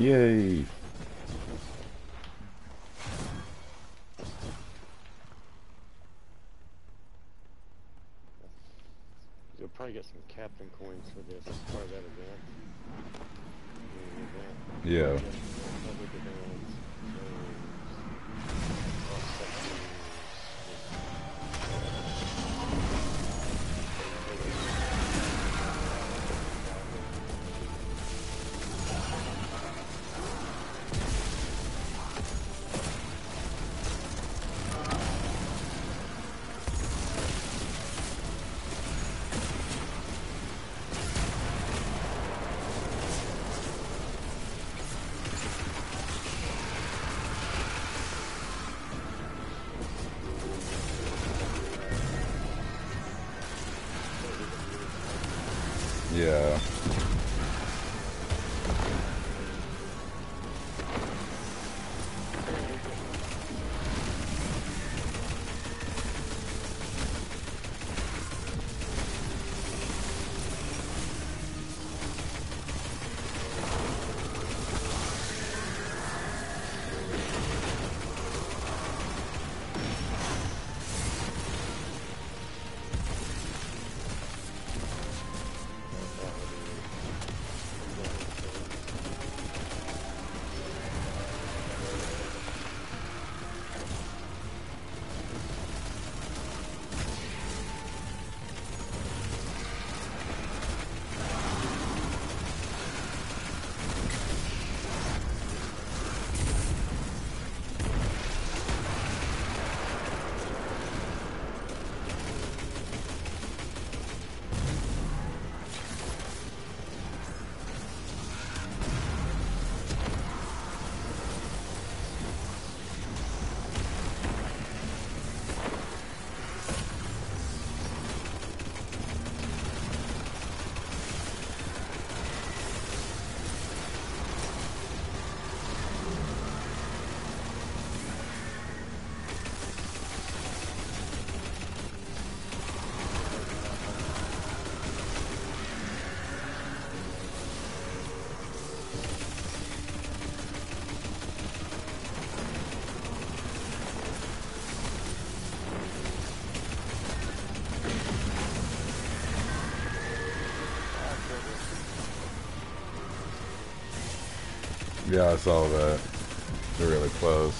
Yay! You'll probably get some captain coins for this as part of that event. Yeah. Yeah, I saw that. They're really close.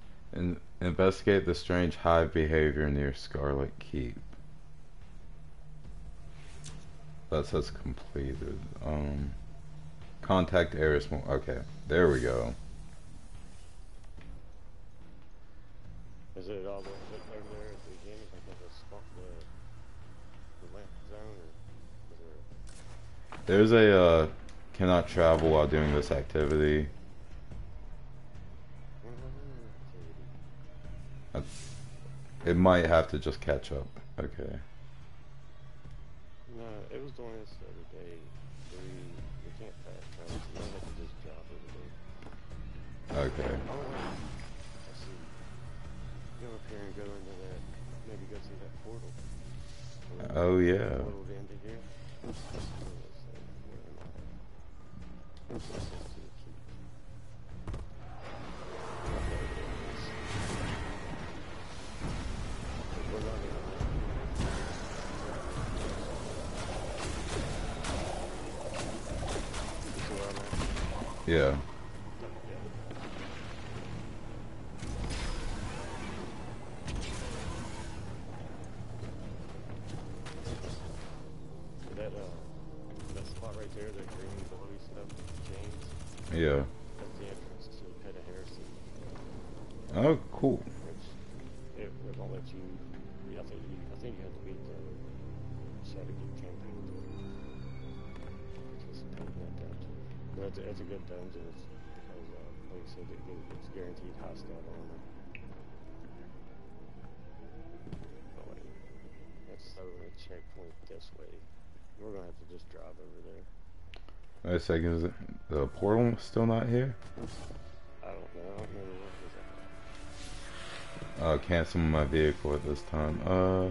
in, investigate the strange hive behavior near Scarlet Keep. That says completed. Um, contact Eris. Mo- Okay, there we go. Is it all the way over there at the beginning, like the spot, the, the lamp zone, or is there? There's a uh, cannot travel while doing this activity. It might have to just catch up. Okay. No, it was doing this the other day. We we can't fast travel, so you have to just drop over there. Okay. Oh I see. Go up here and go into that. Maybe go through that portal. Oh yeah. Portal into here. Yeah. Wait a second, is it, the portal still not here? I don't know. I don't remember what was that. Uh, cancel my vehicle at this time. Uh,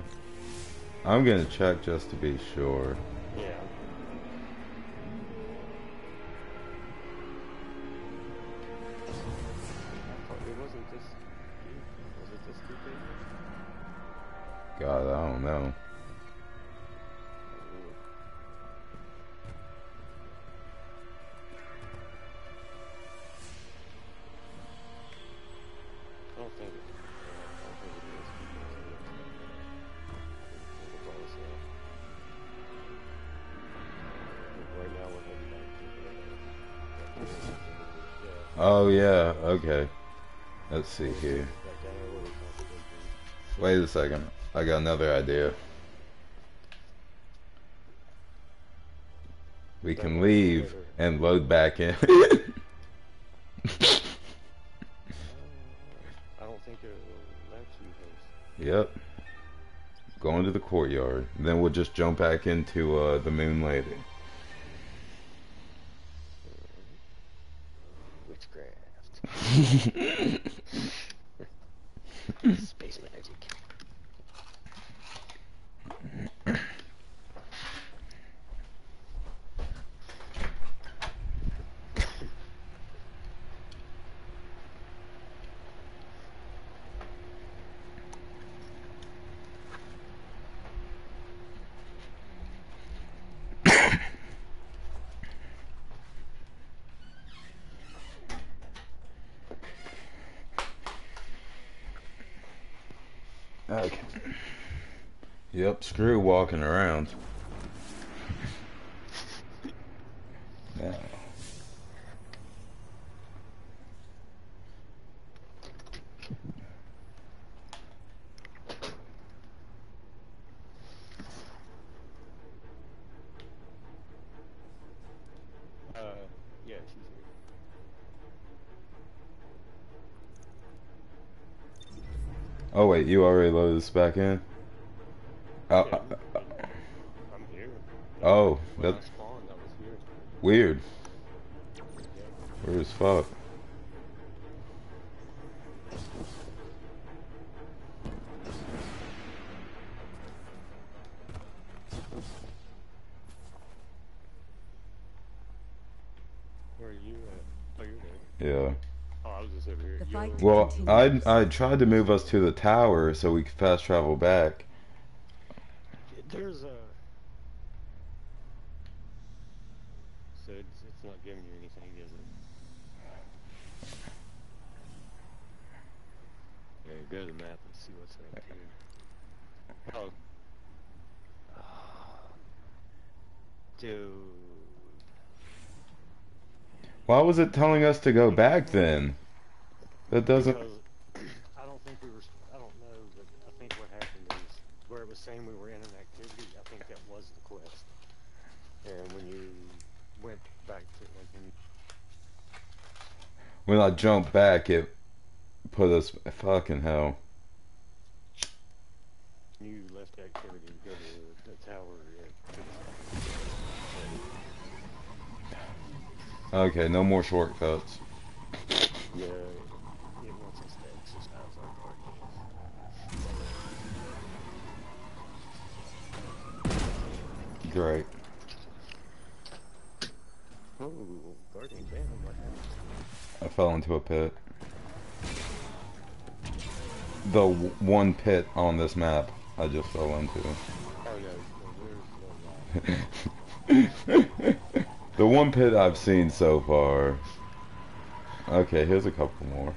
I'm gonna check just to be sure. Yeah. It wasn't just you. Was it just two people? God, I don't know. Yeah. Okay. Let's see here. Back down there where we caught the big thing. Wait a second. I got another idea. We can leave and load back in. I don't think it will let you host. yep. Go into the courtyard. Then we'll just jump back into uh, the moon later. Witchcraft. Space magic. Okay. Yep, screw walking around. Oh wait, you already loaded this back in? Oh, uh, uh, I'm here. oh, When I that's spawned, I was here. weird. Weird as fuck. Where are you at? Oh, you're there. Yeah. Oh, I was just over here. The fight Well. I I tried to move us to the tower so we could fast travel back. There's a. So it's, it's not giving you anything, is it? Yeah, go to the map and see what's up here. Oh. Dude. Why was it telling us to go back then? That doesn't. Because I don't think we were. I don't know, but I think what happened is where it was saying we were in an activity. I think that was the quest. And when you went back to like when When I jumped back, it put us fucking hell. you left the activity to go to the tower, yeah, to Okay, no more shortcuts. yeah, it wants us to exercise our. Great. Oh, guardian, damn, what happened? I fell into a pit. The w- one pit on this map I just fell into. Oh no, there's no lie. The one pit I've seen so far. Okay, here's a couple more.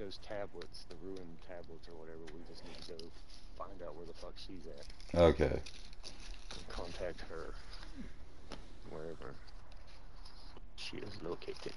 Those tablets, the ruined tablets or whatever, we just need to go find out where the fuck she's at. Okay. And contact her wherever she is located.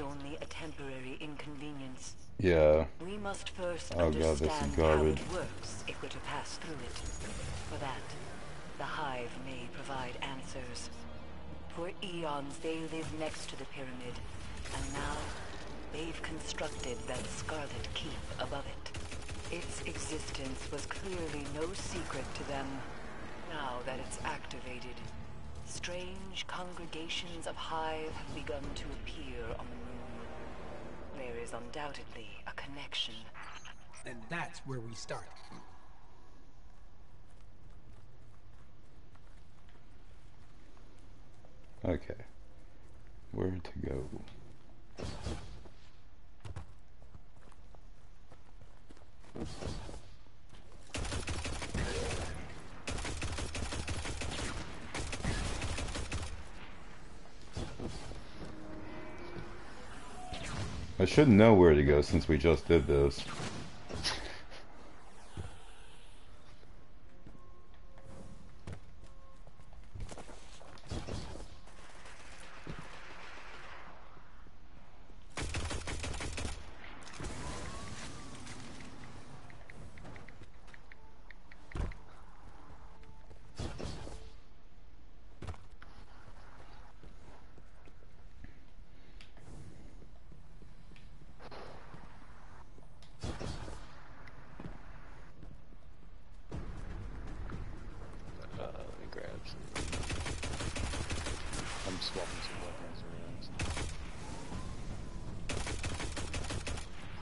Is only a temporary inconvenience. Yeah. We must first Oh god, this is understand how garbage. it works if we're to pass through it. For that, the Hive may provide answers. For eons they lived next to the pyramid, and now they've constructed that Scarlet Keep above it. Its existence was clearly no secret to them. Now that it's activated, strange congregations of Hive have begun to appear on the. There is undoubtedly a connection. And that's where we start. Okay. Where to go? I should know where to go since we just did this. Uh, let me grab some. I'm swapping some weapons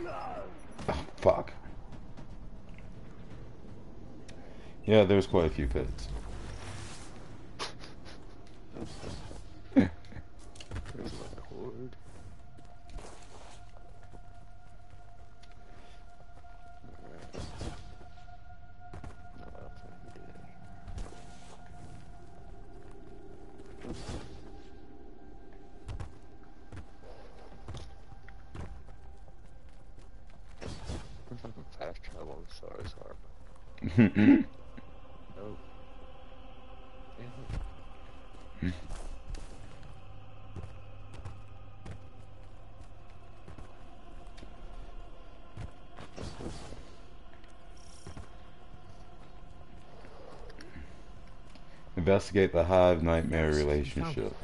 around. Oh, fuck. Yeah, there's quite a few pits. Investigate the Hive Nightmare relationship.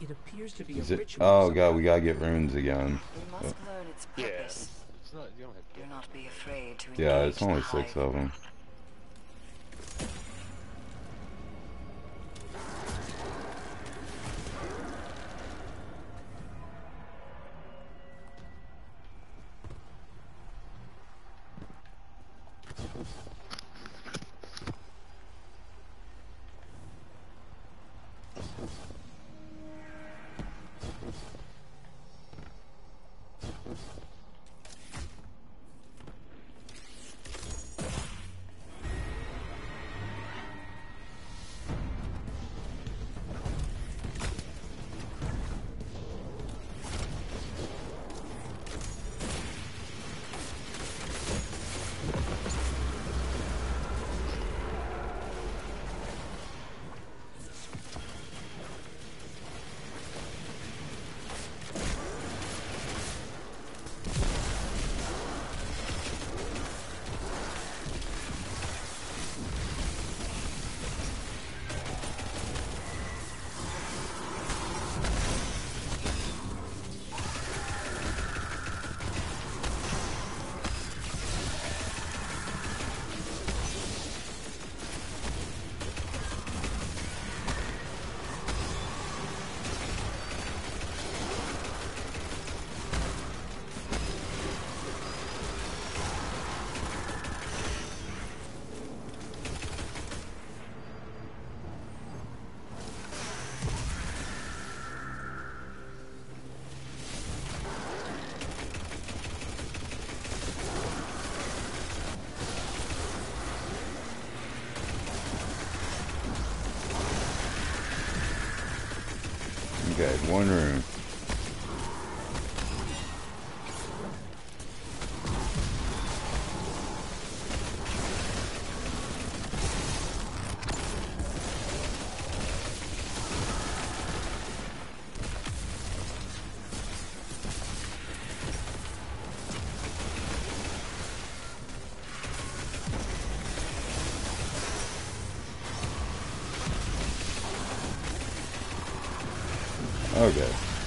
It appears to be Is a it? Oh god, we gotta get runes again. We must learn its Yeah. purpose. It's not, you don't have to. Do not be afraid to Yeah, it's only six Hive. of them.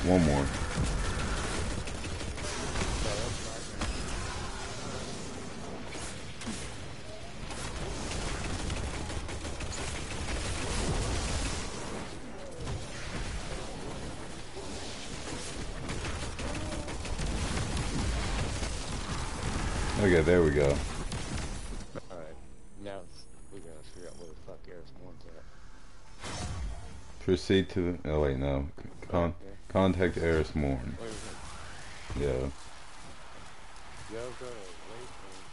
One more. Okay, there we go. Alright, now we gotta figure out where the fuck Eris Morn's at. Proceed to the. Oh wait, no. Con- contact Eris Morn. Where is it? Yeah. Yeah, I've got a waypoint.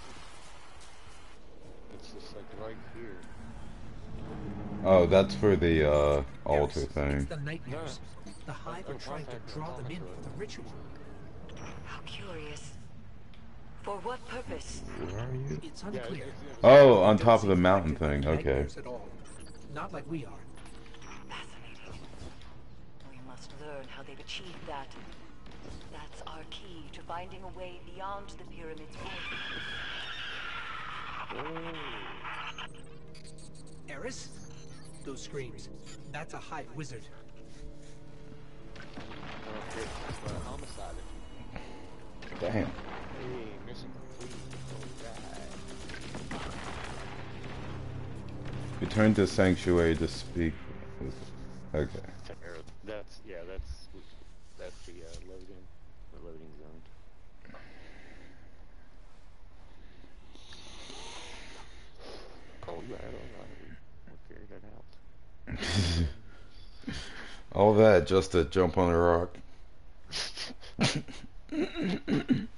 It's just like right here. Oh, that's for the uh, altar It's thing. the nightmares. The Hive are trying to draw them in for the ritual. How curious. For what purpose? Where are you? It's unclear. Oh, on top of the mountain thing. Okay. At all. Not like we are. Fascinating. We must learn how they've achieved that. That's our key to finding a way beyond the pyramid's border. Eris? Those screams. That's a Hive wizard. Okay, homicide. Damn. Hey, mission complete. Return to sanctuary to speak. with- Okay. Yeah, that's that's the uh, loading, the loading zone. Oh, right, alright. We'll figure that out. All that just to jump on a rock.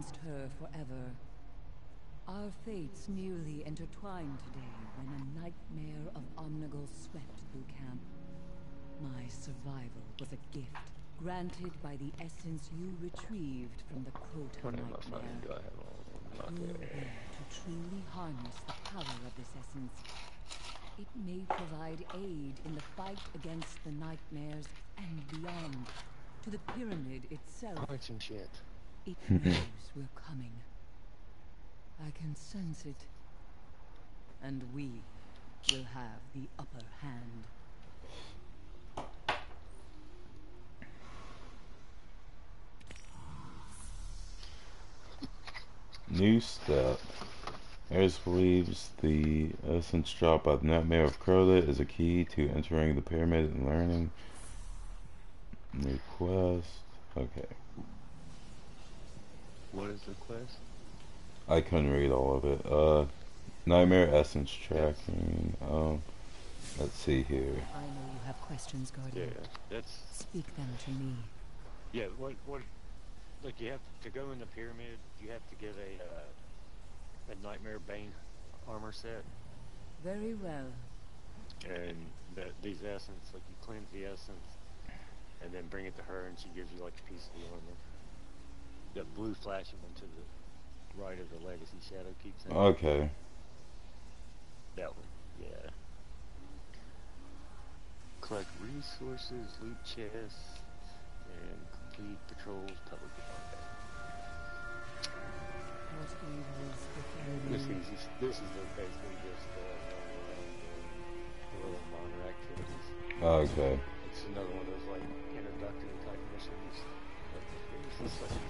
silenced her forever. Our fates nearly intertwined today when a nightmare of Omnigul swept through camp. My survival was a gift granted by the essence you retrieved from the Crota What am Do nightmare. I have all of them? Will Not there. there to truly harness the power of this essence. It may provide aid in the fight against the nightmares and beyond. To the pyramid itself, and shit. It knows we're coming. I can sense it. And we will have the upper hand. New step. Eris believes the essence dropped by the Nightmare of Crota is a key to entering the pyramid and learning. New quest. Okay. What is the quest? I couldn't read all of it. Uh, Nightmare essence tracking. Um, let's see here. I know you have questions, Guardian. Yeah, Guardian. that's Speak them to me. yeah. What what? Like you have to go in the pyramid. You have to get a uh, a nightmare bane armor set, Very well. and that these essence, like you cleanse the essence, and then bring it to her, and she gives you like a piece of the armor the blue flashing one to the right of the Legacy Shadow keeps. thing. Okay. That one, yeah. Collect resources, loot chests, and complete patrols, public department. This is, this is basically just uh, uh, little minor activities. Okay. It's another one of those like introductory type missions. It's just like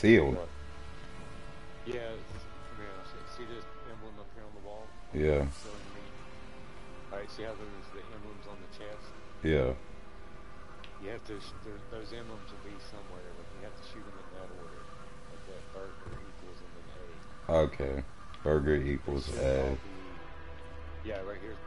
sealed. Yeah, yeah see this emblem up here on the wall? Yeah. Alright, see how there's the emblems on the chest? Yeah. You have to, those emblems will be somewhere, but you have to shoot them in that order. Like that burger equals A. Okay. Burger equals A. Be, yeah, right here's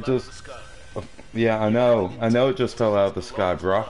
it just. Yeah, I know. I know it just fell out of the sky, bro.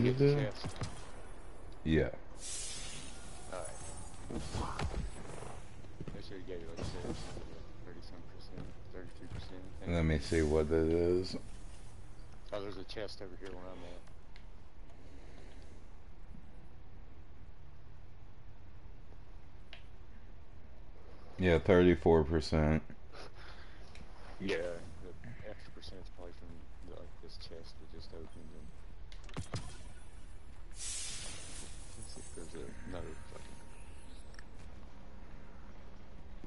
You get the do? chest? Yeah. Alright. Make sure you get it like I said, 30 some percent, 33 percent. I think. Let me see what it is. Oh, there's a chest over here where I'm at. Yeah, thirty-four percent. Yeah, the extra percent's probably from the, like this chest that just opened. And let's see if there's another fucking.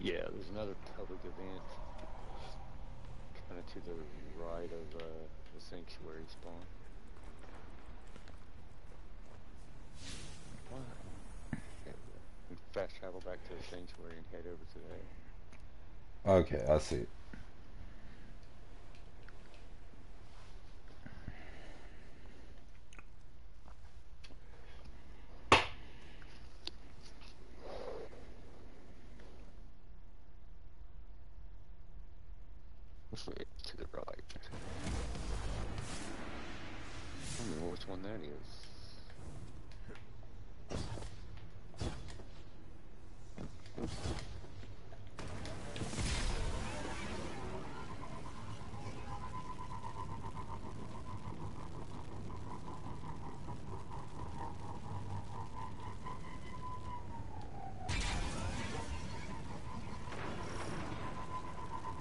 Yeah, there's another public event kind of to the right of uh, the sanctuary spawn. Fast travel back to the sanctuary and head over to that. Okay, I see. Which way? To the right. I don't know which one that is.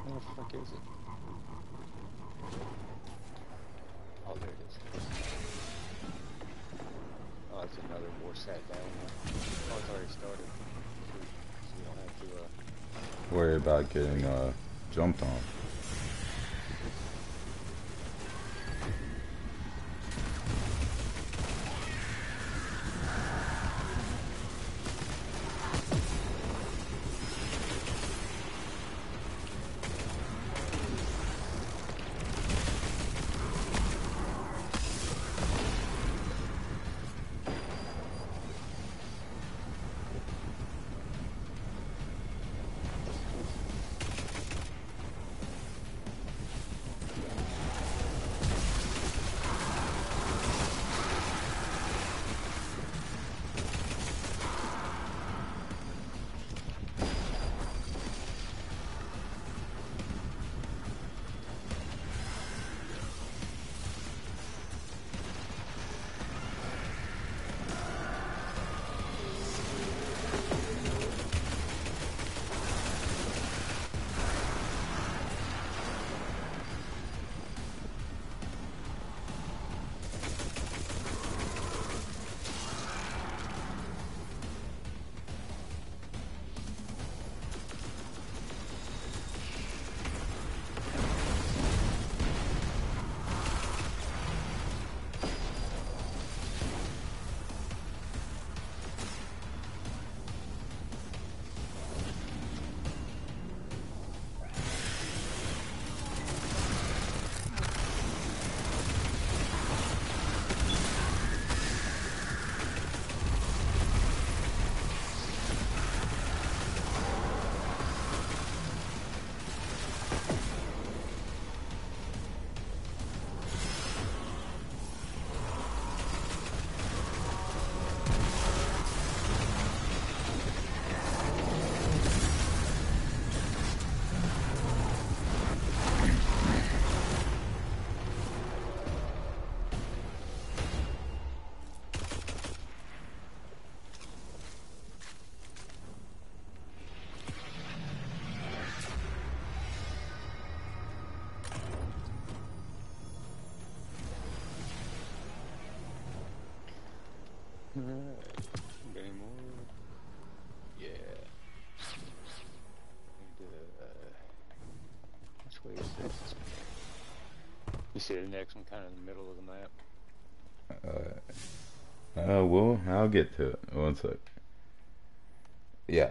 Where the fuck is it? Oh, there it is. Oh, war sat down. Oh, it's already started. So you don't have to, uh... Worry about getting uh jumped on. Yeah. Uh? You see the next one kind of in the middle of the map? Uh, uh, well, I'll get to it. One sec. Yeah.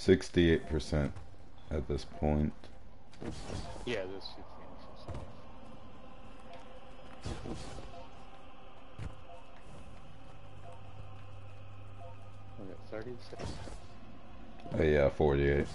68% at this point. Yeah, this should finish itself. We got 36. Uh, yeah, 48.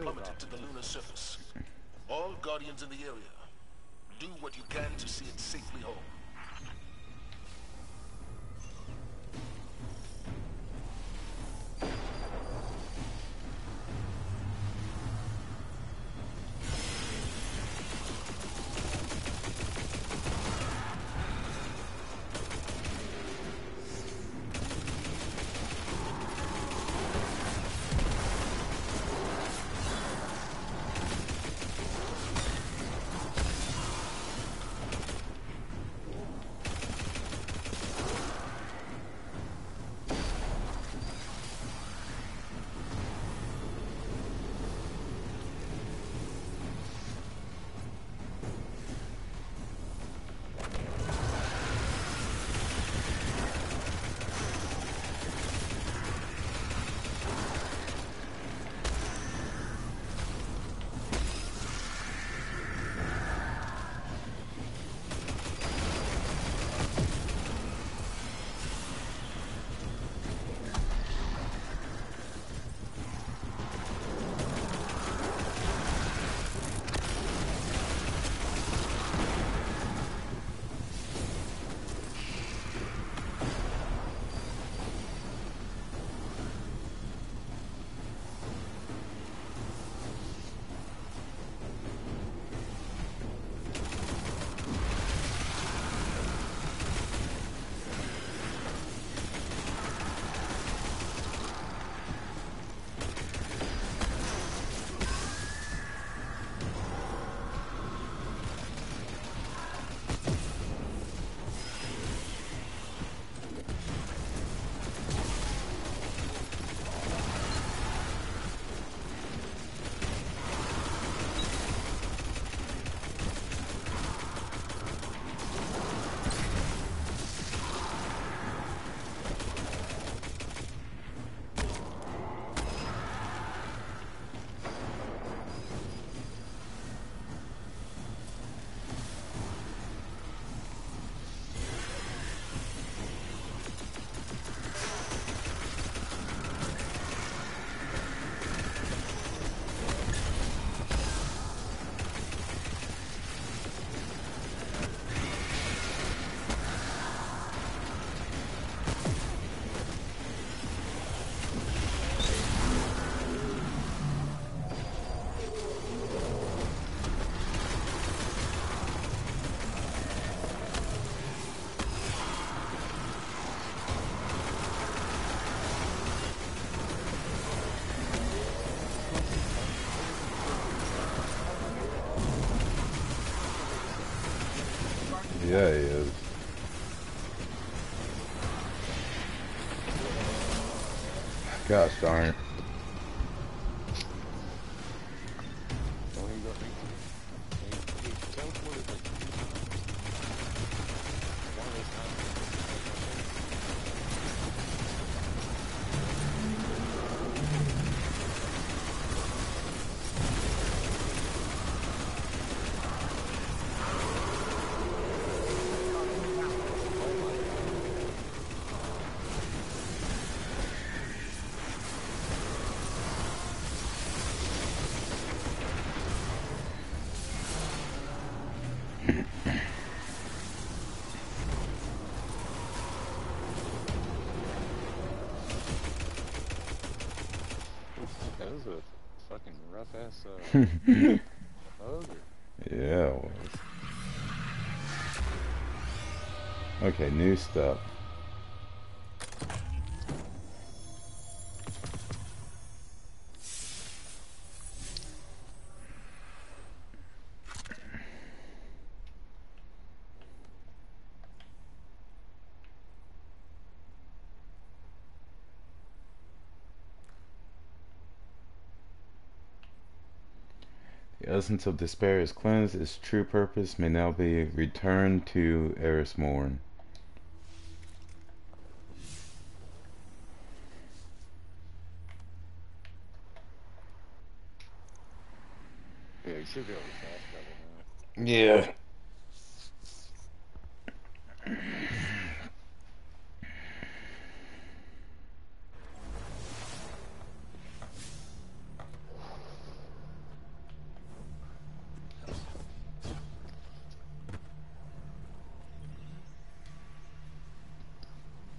Plummeted to the lunar surface. All Guardians in the area, do what you can to see it safely home. Yeah, he is. Gosh darn Yeah, it was. Okay, new stuff. Essence of despair is cleansed, its true purpose may now be returned to Eris Morn. Yeah, you should be able to fast travel now. Yeah.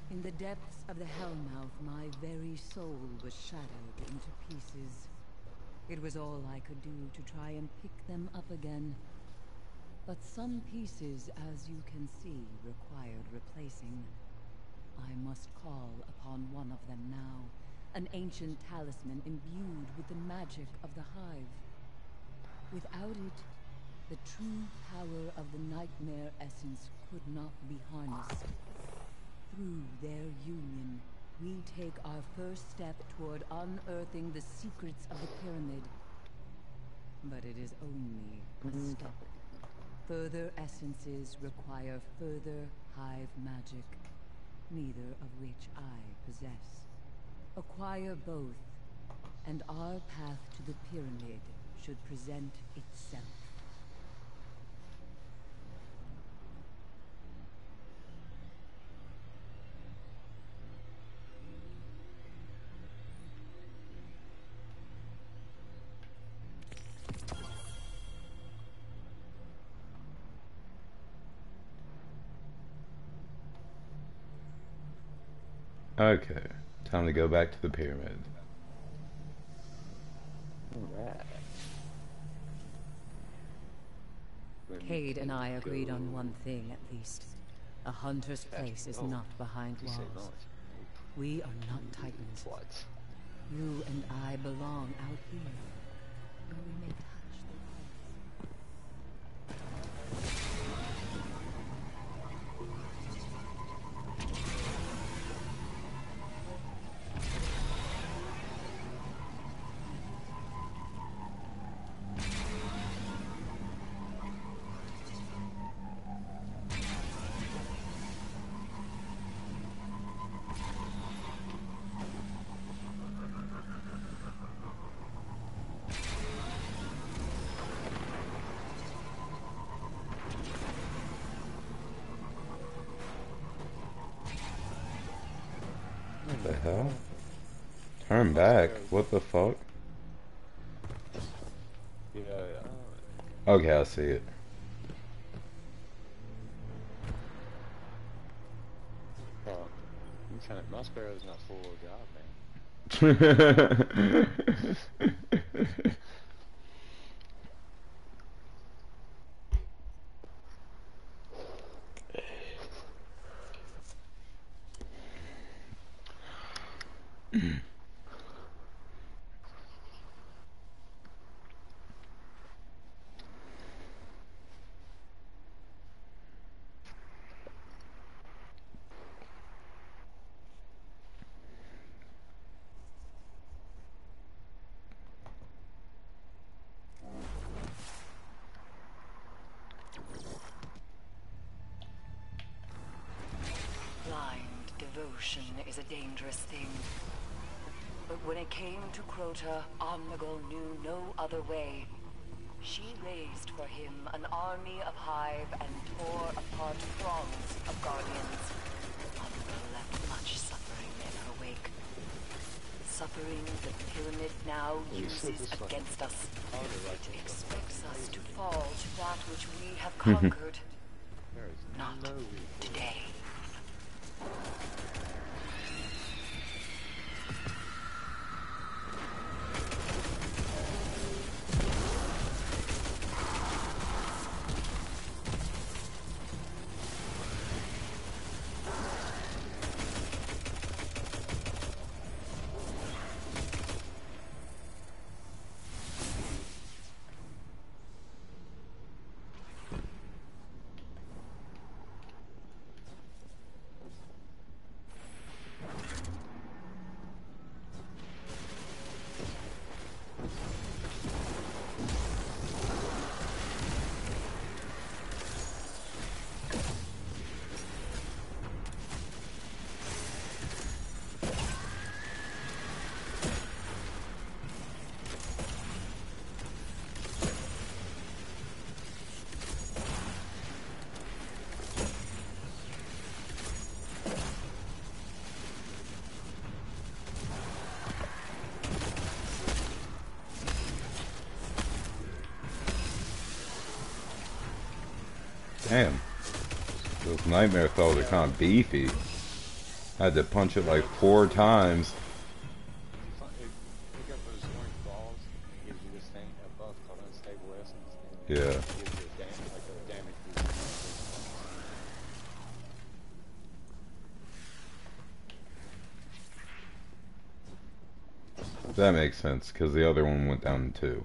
In the depths of the Hellmouth, my very soul was shattered into pieces. It was all I could do to try and pick them up again. But some pieces, as you can see, required replacing. I must call upon one of them now, an ancient talisman imbued with the magic of the Hive. Without it, the true power of the Nightmare Essence could not be harnessed. Through their union, we take our first step toward unearthing the secrets of the pyramid. But it is only a mm. step. Further essences require further hive magic, neither of which I possess. Acquire both, and our path to the pyramid should present itself. Okay, time to go back to the pyramid. Alright. Cayde and I agreed on one thing at least. A hunter's place is not behind walls. We are not titans. You and I belong out here, where we may Turn back. What the fuck? Yeah, yeah. Okay, I see it. Oh, you kind of, my sparrow's not full of God, man. Blind devotion is a dangerous thing. But when it came to Crota, Omnigul knew no other way. She raised for him an army of Hive and tore apart throngs of Guardians. Omnigul left much suffering in her wake. Suffering the Pyramid now Well, you said uses against us. It expects us to fall to that which we have conquered. Not today. Damn. Those nightmare throws are kind of beefy. Had to punch it like four times. Yeah. That makes sense, because the other one went down to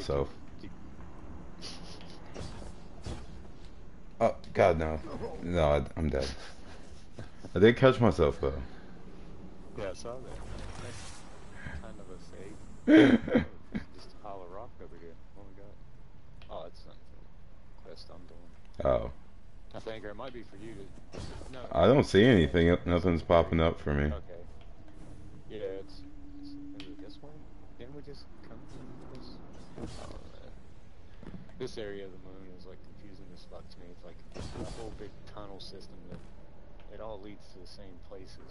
myself. Oh, God, no. No, I, I'm dead. I did catch myself, though. Yeah, I saw that. Kind of a save. Just a pile of rock over here. Oh my god. Oh, it's not the quest I'm doing. Oh. I think, it might be for you to. No. I don't see anything. Nothing's popping up for me. Okay. Yeah, it's. it's is it this way? Didn't we just come from this? Oh, man. This area of the moon is like confusing as fuck to me. It's like a whole big tunnel system that it all leads to the same places.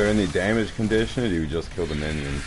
Is there any damage condition or do you just kill the minions?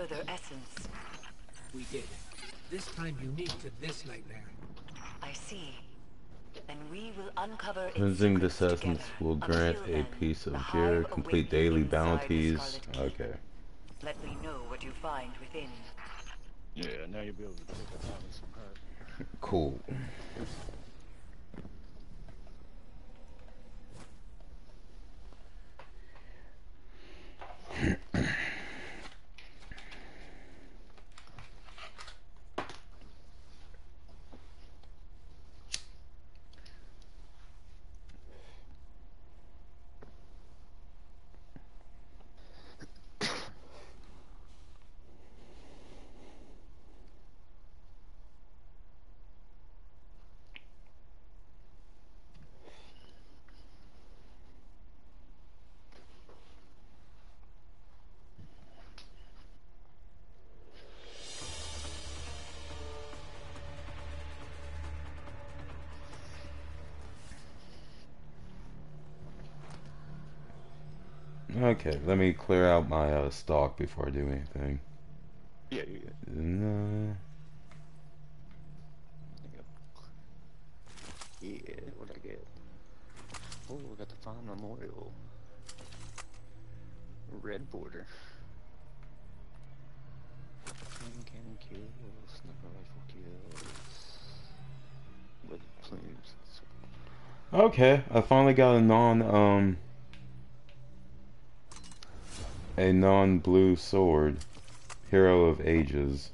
Further essence? We did. This time unique to this nightmare. I see. Then we will uncover Cleansing this essence together. will grant Until a piece of gear, complete daily bounties. Okay. Let me know what you find within. Yeah, now you'll be able to pick up items from her. Cool. Okay, let me clear out my uh, stock before I do anything. Yeah. No. Yeah, what'd I get? Oh, I got the Farm Memorial. Red border. Cannon cannon kills, sniper rifle kills. With plumes. Okay, I finally got a non um a non-blue sword, Hero of Ages.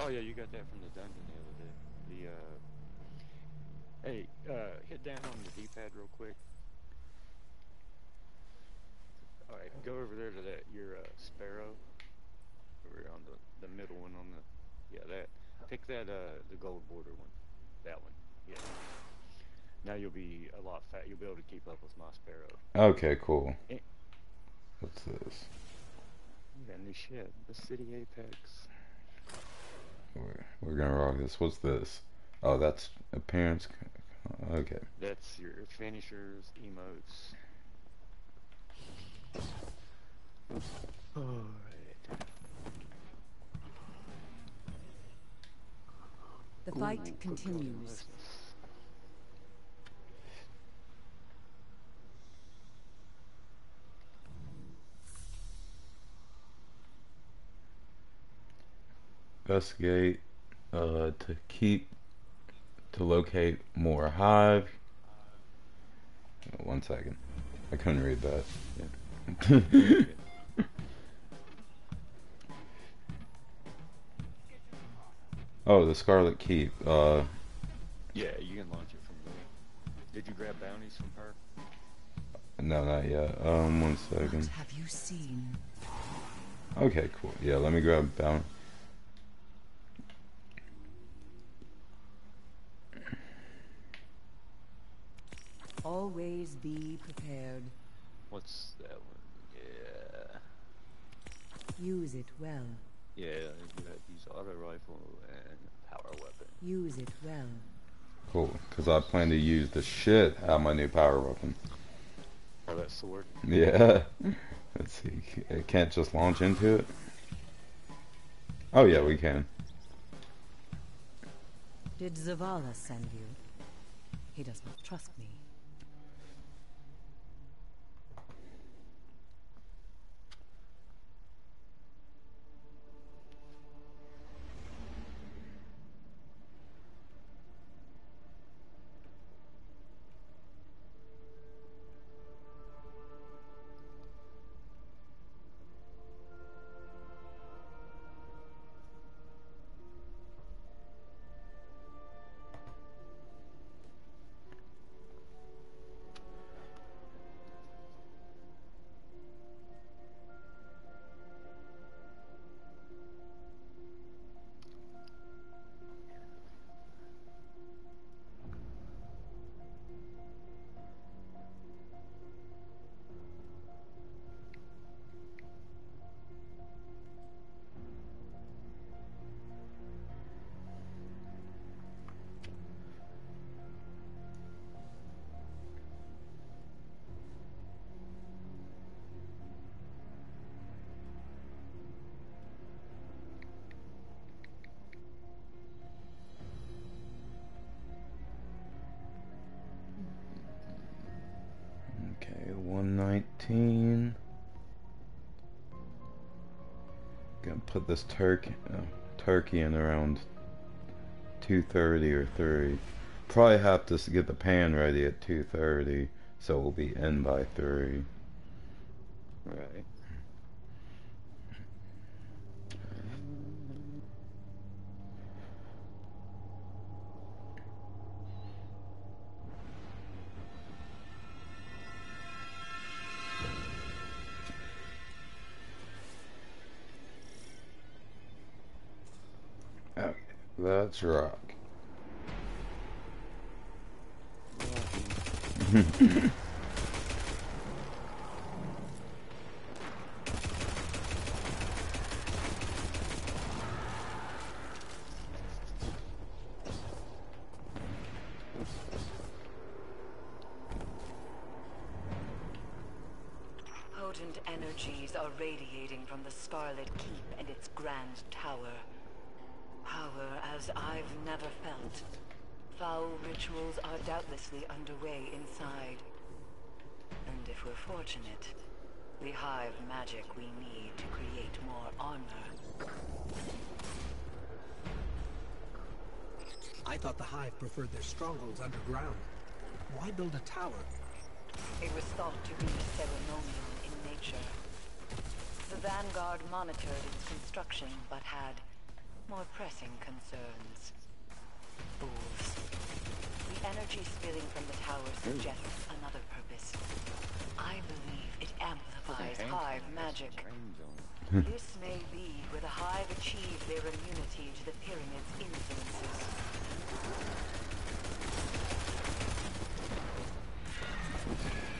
Oh yeah, you got that from the dungeon the other day. The uh, hey, uh, hit down on the D-pad real quick. All right, go over there to that your uh, sparrow. Over on the the middle one on the yeah that. Pick that uh the gold border one. That one. Yeah. Now you'll be a lot fat. You'll be able to keep up with my sparrow. Okay, cool. Eh. What's this? You got new shit. The city apex. We're, we're gonna rock this. What's this? Oh, that's appearance. Okay. That's your finishers, emotes. Alright. The fight continues. Investigate uh, to keep to locate more hive. One second. I couldn't read that. oh, the Scarlet Keep. Uh, Yeah, you can launch it from there. Did you grab bounties from her? no, not yet. Um, one second. What have you seen? Okay, cool. Yeah, let me grab bounty. Always be prepared. What's that one? Yeah. Use it well. Yeah, you have use auto rifle and power weapon. Use it well. Cool, because I plan to use the shit out of my new power weapon. Or that sword. Yeah. Let's see. It can't just launch into it. Oh yeah, we can. Did Zavala send you? He does not trust me. 119. Gonna put this turkey uh, turkey in around 2:30 or 3. Probably have to get the pan ready at 2:30, so we'll be in by 3. Right. Let's rock. Potent energies are radiating from the Scarlet Keep and its grand tower. Power as I've never felt. Foul rituals are doubtlessly underway inside. And if we're fortunate, we hive magic we need to create more armor. I thought the Hive preferred their strongholds underground. Why build a tower? It was thought to be ceremonial in nature. The Vanguard monitored its construction, but had more pressing concerns. Fools. The energy spilling from the tower suggests another purpose. I believe it amplifies Hive magic. Hmm. This may be where the Hive achieve their immunity to the Pyramid's influences. Is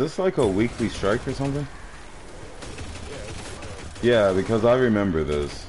this like a weekly strike or something? Yeah, because I remember this.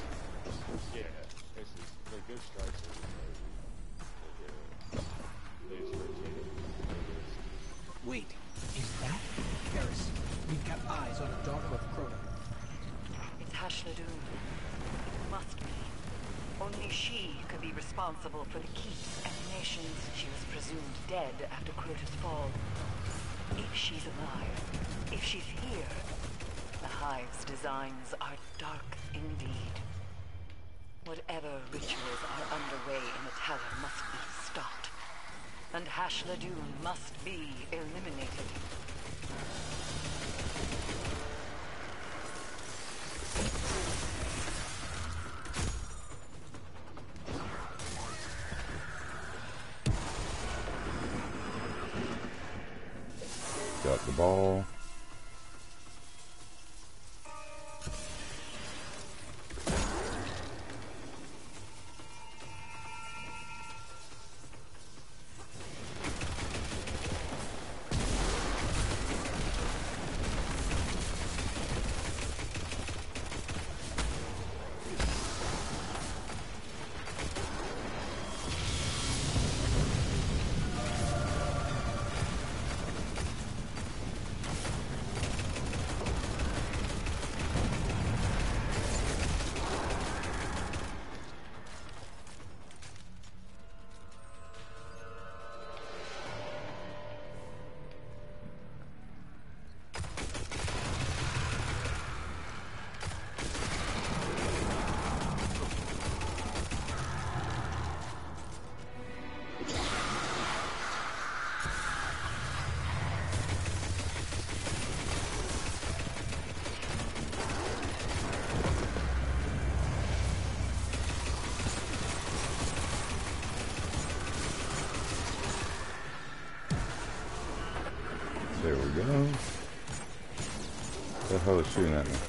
Hell is shooting at me?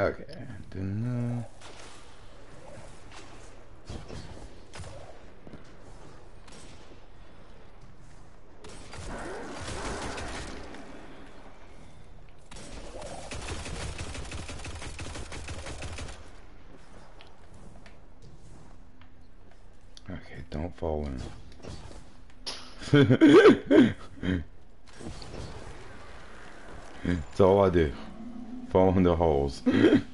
Okay. Uh... Okay, don't fall in. That's all I do. Fall in the holes.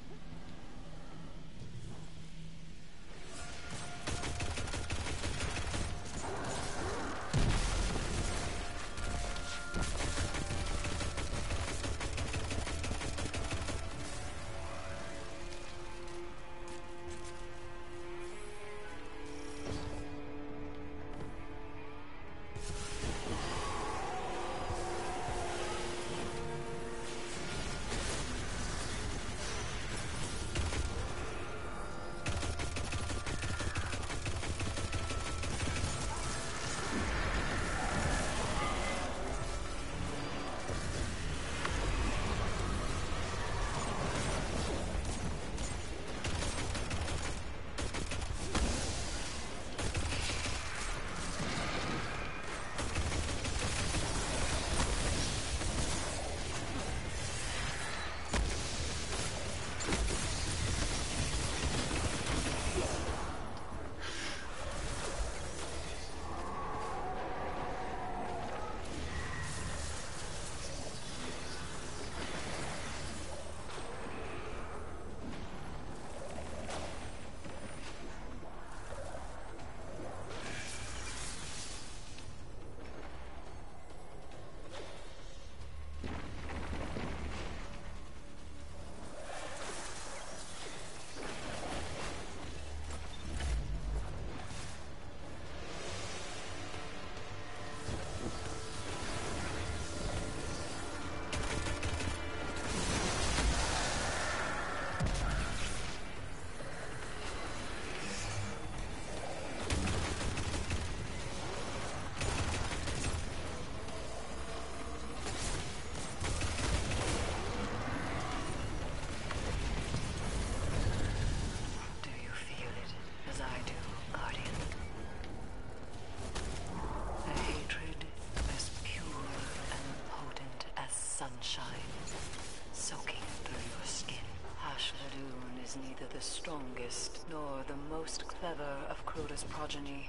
clever of Crota's progeny.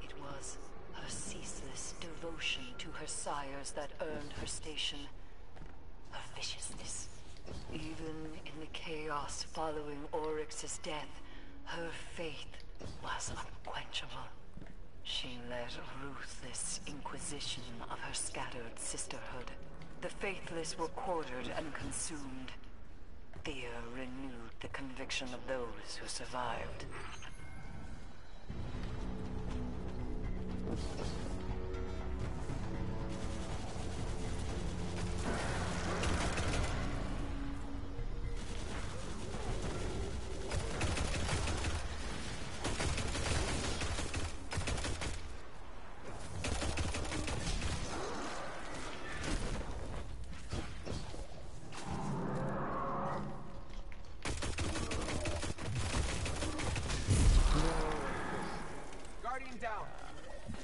It was her ceaseless devotion to her sires that earned her station. Her viciousness. Even in the chaos following Oryx's death, her faith was unquenchable. She led a ruthless inquisition of her scattered sisterhood. The faithless were quartered and consumed. Fear renewed the conviction of those who survived. Thank you.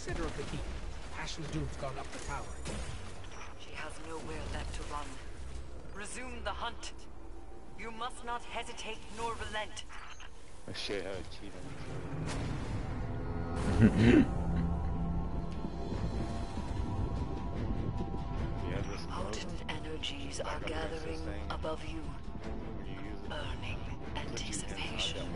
center of the keep. Ashley Doom's gone up the tower. She has nowhere left to run. Resume the hunt. You must not hesitate nor relent. I show you how to cheat on You have this Potent energies are gathering above you. Burning anticipation.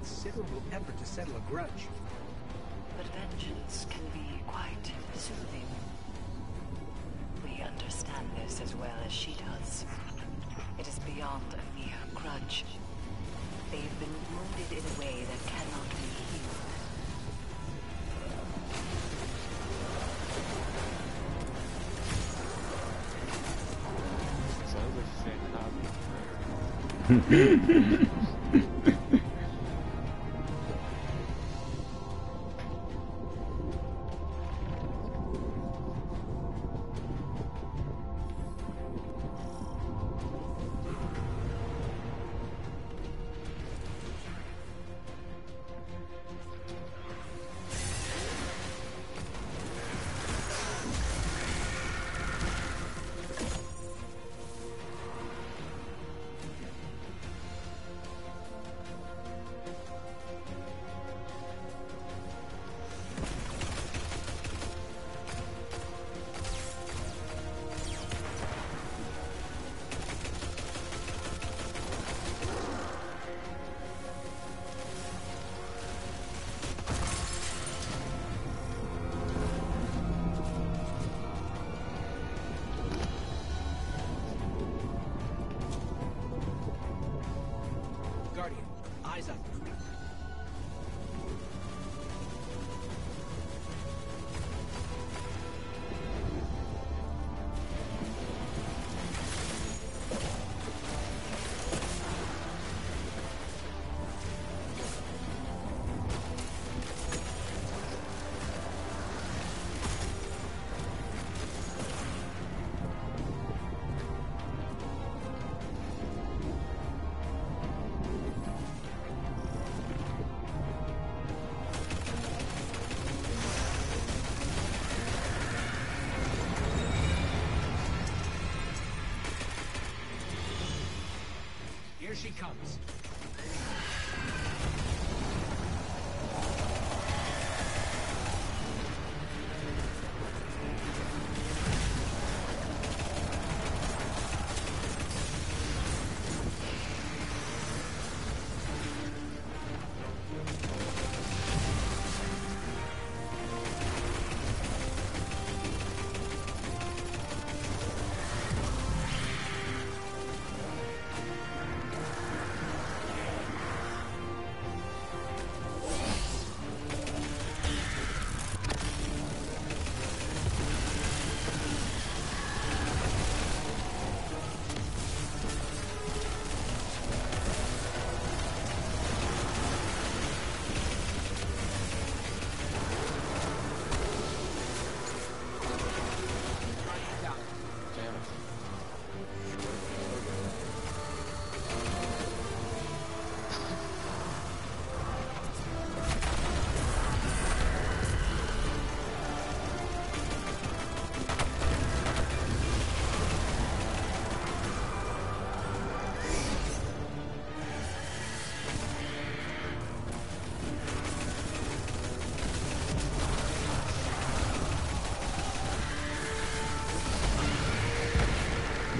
Considerable effort to settle a grudge. But vengeance can be quite soothing. We understand this as well as she does. It is beyond a mere grudge. They've been wounded in a way that cannot be healed. Sounds like she's saying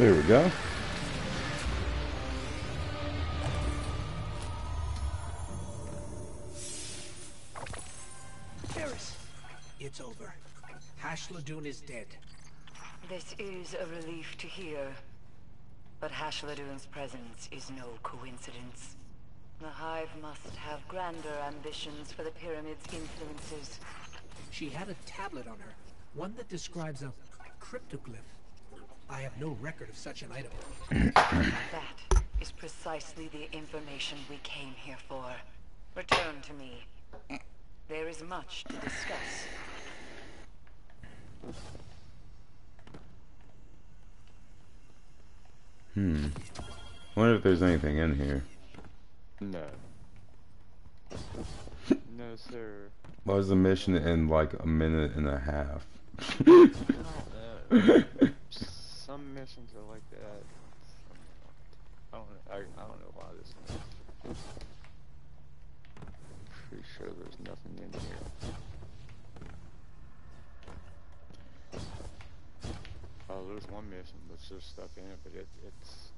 There we go. Eris, it's over. Hashladun is dead. This is a relief to hear. But Hashladun's presence is no coincidence. The Hive must have grander ambitions for the Pyramid's influences. She had a tablet on her, one that describes a cryptoglyph. I have no record of such an item. that is precisely the information we came here for. Return to me. There is much to discuss. Hmm. Wonder if there's anything in here. No. no, sir. Why was the mission in like a minute and a half? I don't know. Some missions are like that. I don't. I, I don't know why this one. Pretty sure there's nothing in here. Oh, there's one mission, but just stuff in it, but it, it's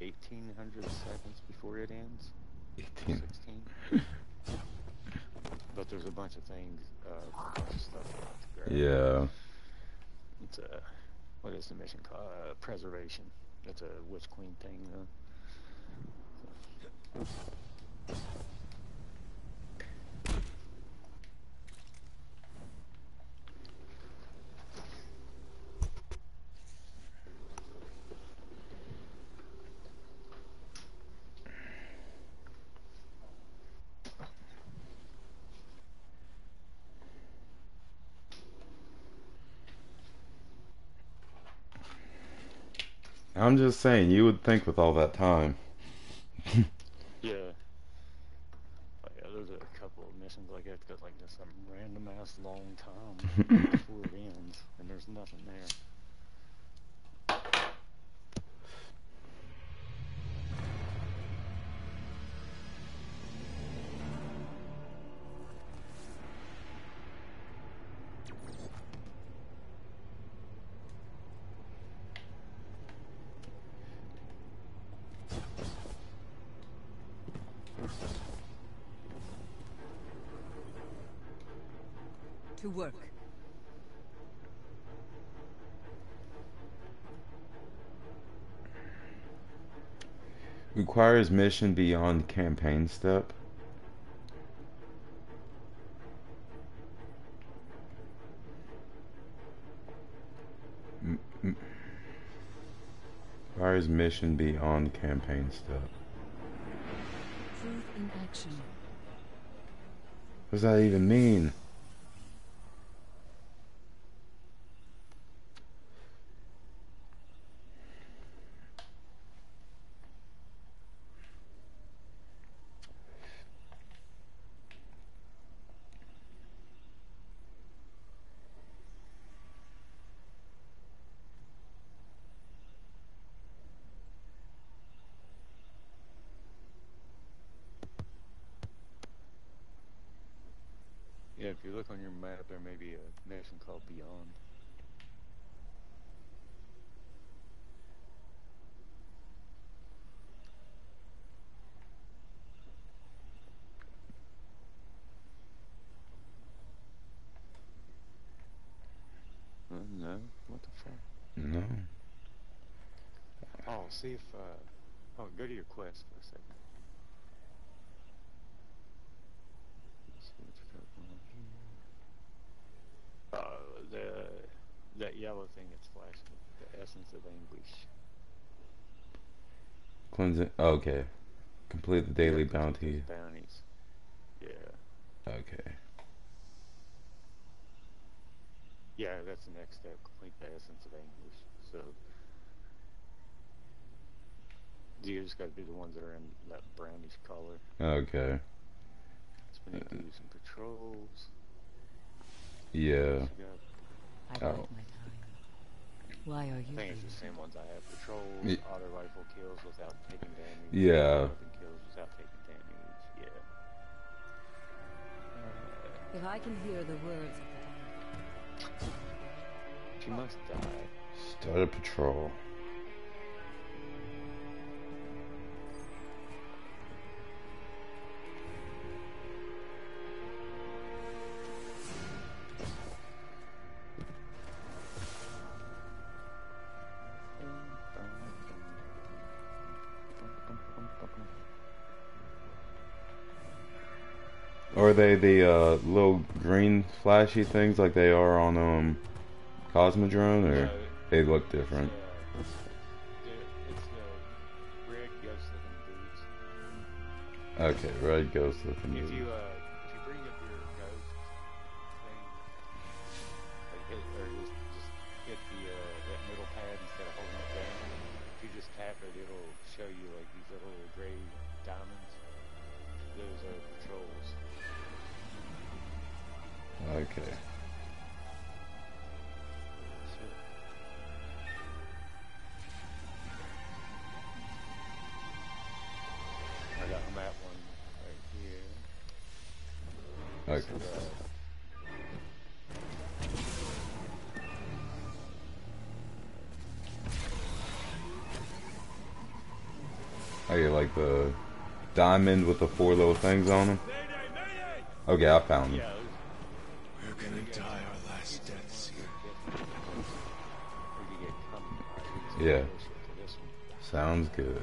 1800 seconds before it ends. 18. 16. but there's a bunch of things, uh, a bunch of stuff. Yeah. It's a, what is the mission called? Uh, preservation. That's a Witch Queen thing, though. I'm just saying, you would think with all that time. Yeah. But yeah, there's a couple of missions like that got like just some random ass long time before it ends, and there's nothing there. Work. Requires mission beyond campaign step. Requires mission beyond campaign step. Truth in action. What does that even mean? Yeah, if you look on there may be a mission called Beyond. Uh, no, what the fuck? No. Oh, see if, uh, oh, go to your quest for a second. Let's see what you got going on here. Uh, the, that yellow thing that's flashing, the essence of anguish. Cleansing. Oh, okay. Complete the daily Yeah, bounty. those Bounties. Yeah. Okay. Yeah, that's the next step. Complete the essence of anguish. So, you just gotta do the ones that are in that brownish color. Okay. So we need to do some patrols. Yeah. You got- I bide Oh. My time. Why are I you think it's the same ones I have. Patrols, Ye- auto rifle kills without taking damage. Yeah. Kills without taking damage. Yeah. Uh, If I can hear the words of the she must die. Start a patrol. Are they the uh, little green flashy things like they are on um, Cosmodrone, or no, they look different? Okay, red ghost looking. If dudes. diamond with the four little things on them. Okay, oh, I found them. We're gonna die our last deaths here. Yeah. Sounds good.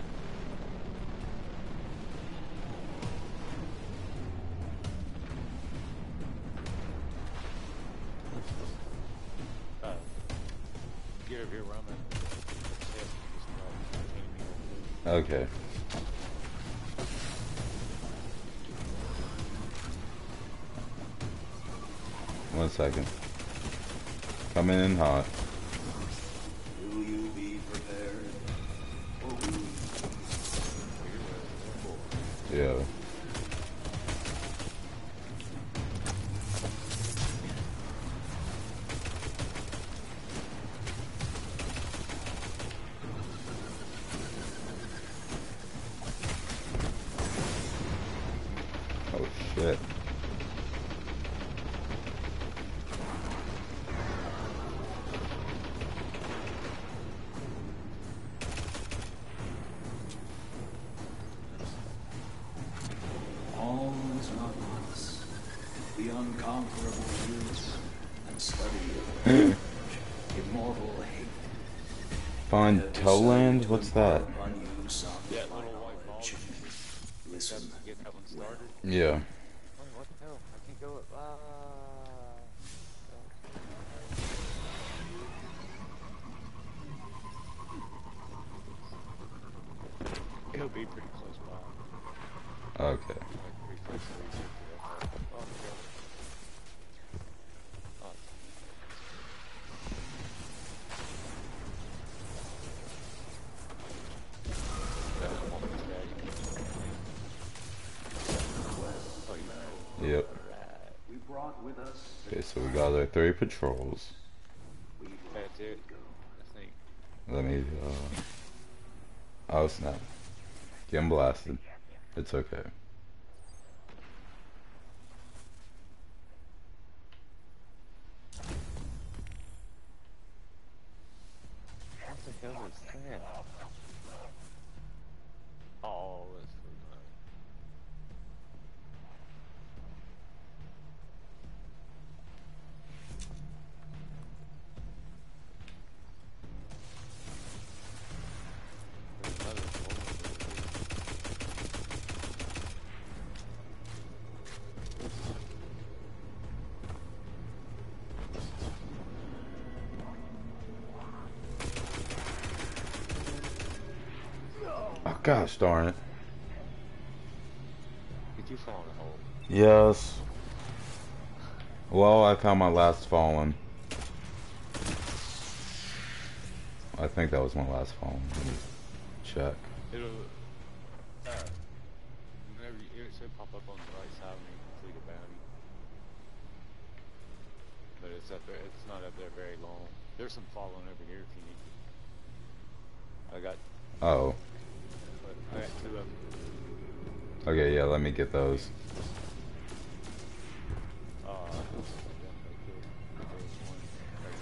Okay. One second. Coming in hot. three patrols. Let me, uh... Oh, snap. Getting blasted. It's okay. Gosh darn it. Did you fall in a hole? Yes. Well, I found my last fallen. I think that was my last fallen. Let me check. It'll, uh, whenever you, it should pop up on the right side when you complete a bounty. But it's up there, it's not up there very long. There's some fallen over here if you need to. I got, Oh. I got two of them. Okay, yeah, let me get those. There's one right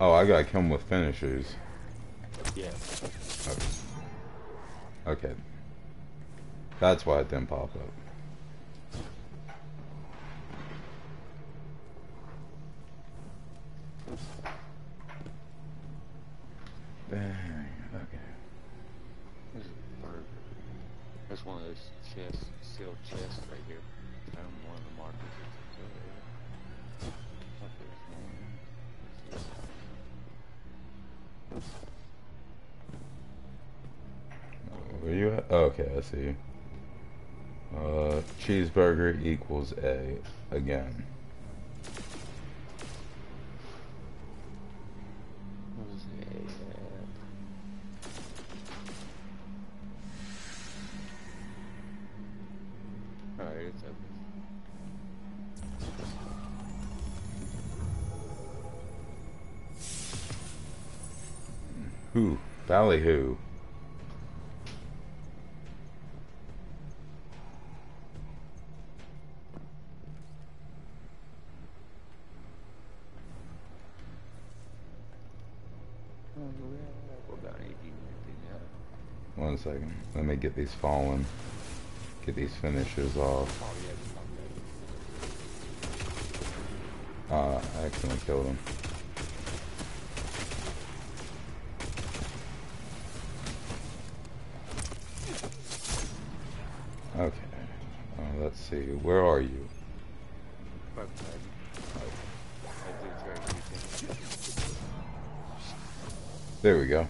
Oh, I gotta kill 'em with finishers. Yeah. Okay. Okay. That's why it didn't pop up. Equals A again. Me get these fallen. Get these finishers off. Uh. I accidentally killed him. Okay. Uh, let's see. Where are you? To. There we go.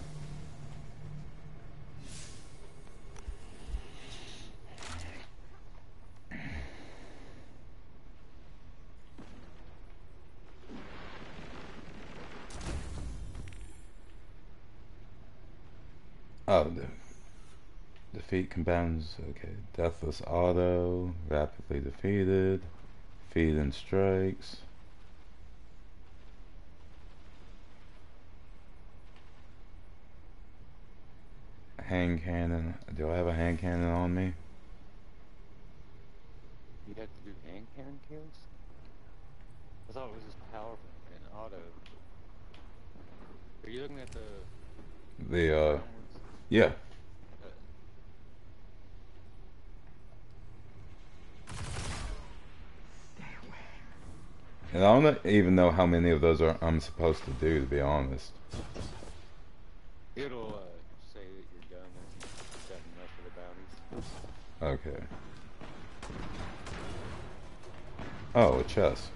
Oh, the defeat compounds. Okay, deathless auto, rapidly defeated, feed and strikes. Hand cannon. Do I have a hand cannon on me? You have to do hand cannon kills? I thought it was just powerful and auto. Are you looking at the The uh, yeah. And I don't even know how many of those are I'm supposed to do, to be honest. It'll uh, say that you're done once you've done enough for the bounties. Okay. Oh, a chest.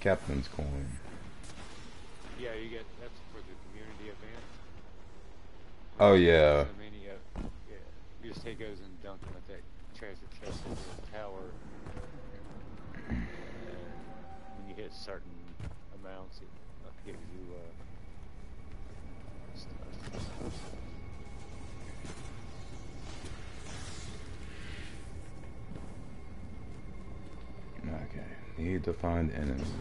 Captain's coin. Yeah, you get that's for the community event. Oh yeah. So many of yeah, you just take those and dunk them at that treasure chest over the tower. Hit certain amounts, it gives you uh, stuff. Okay. Need to find enemies.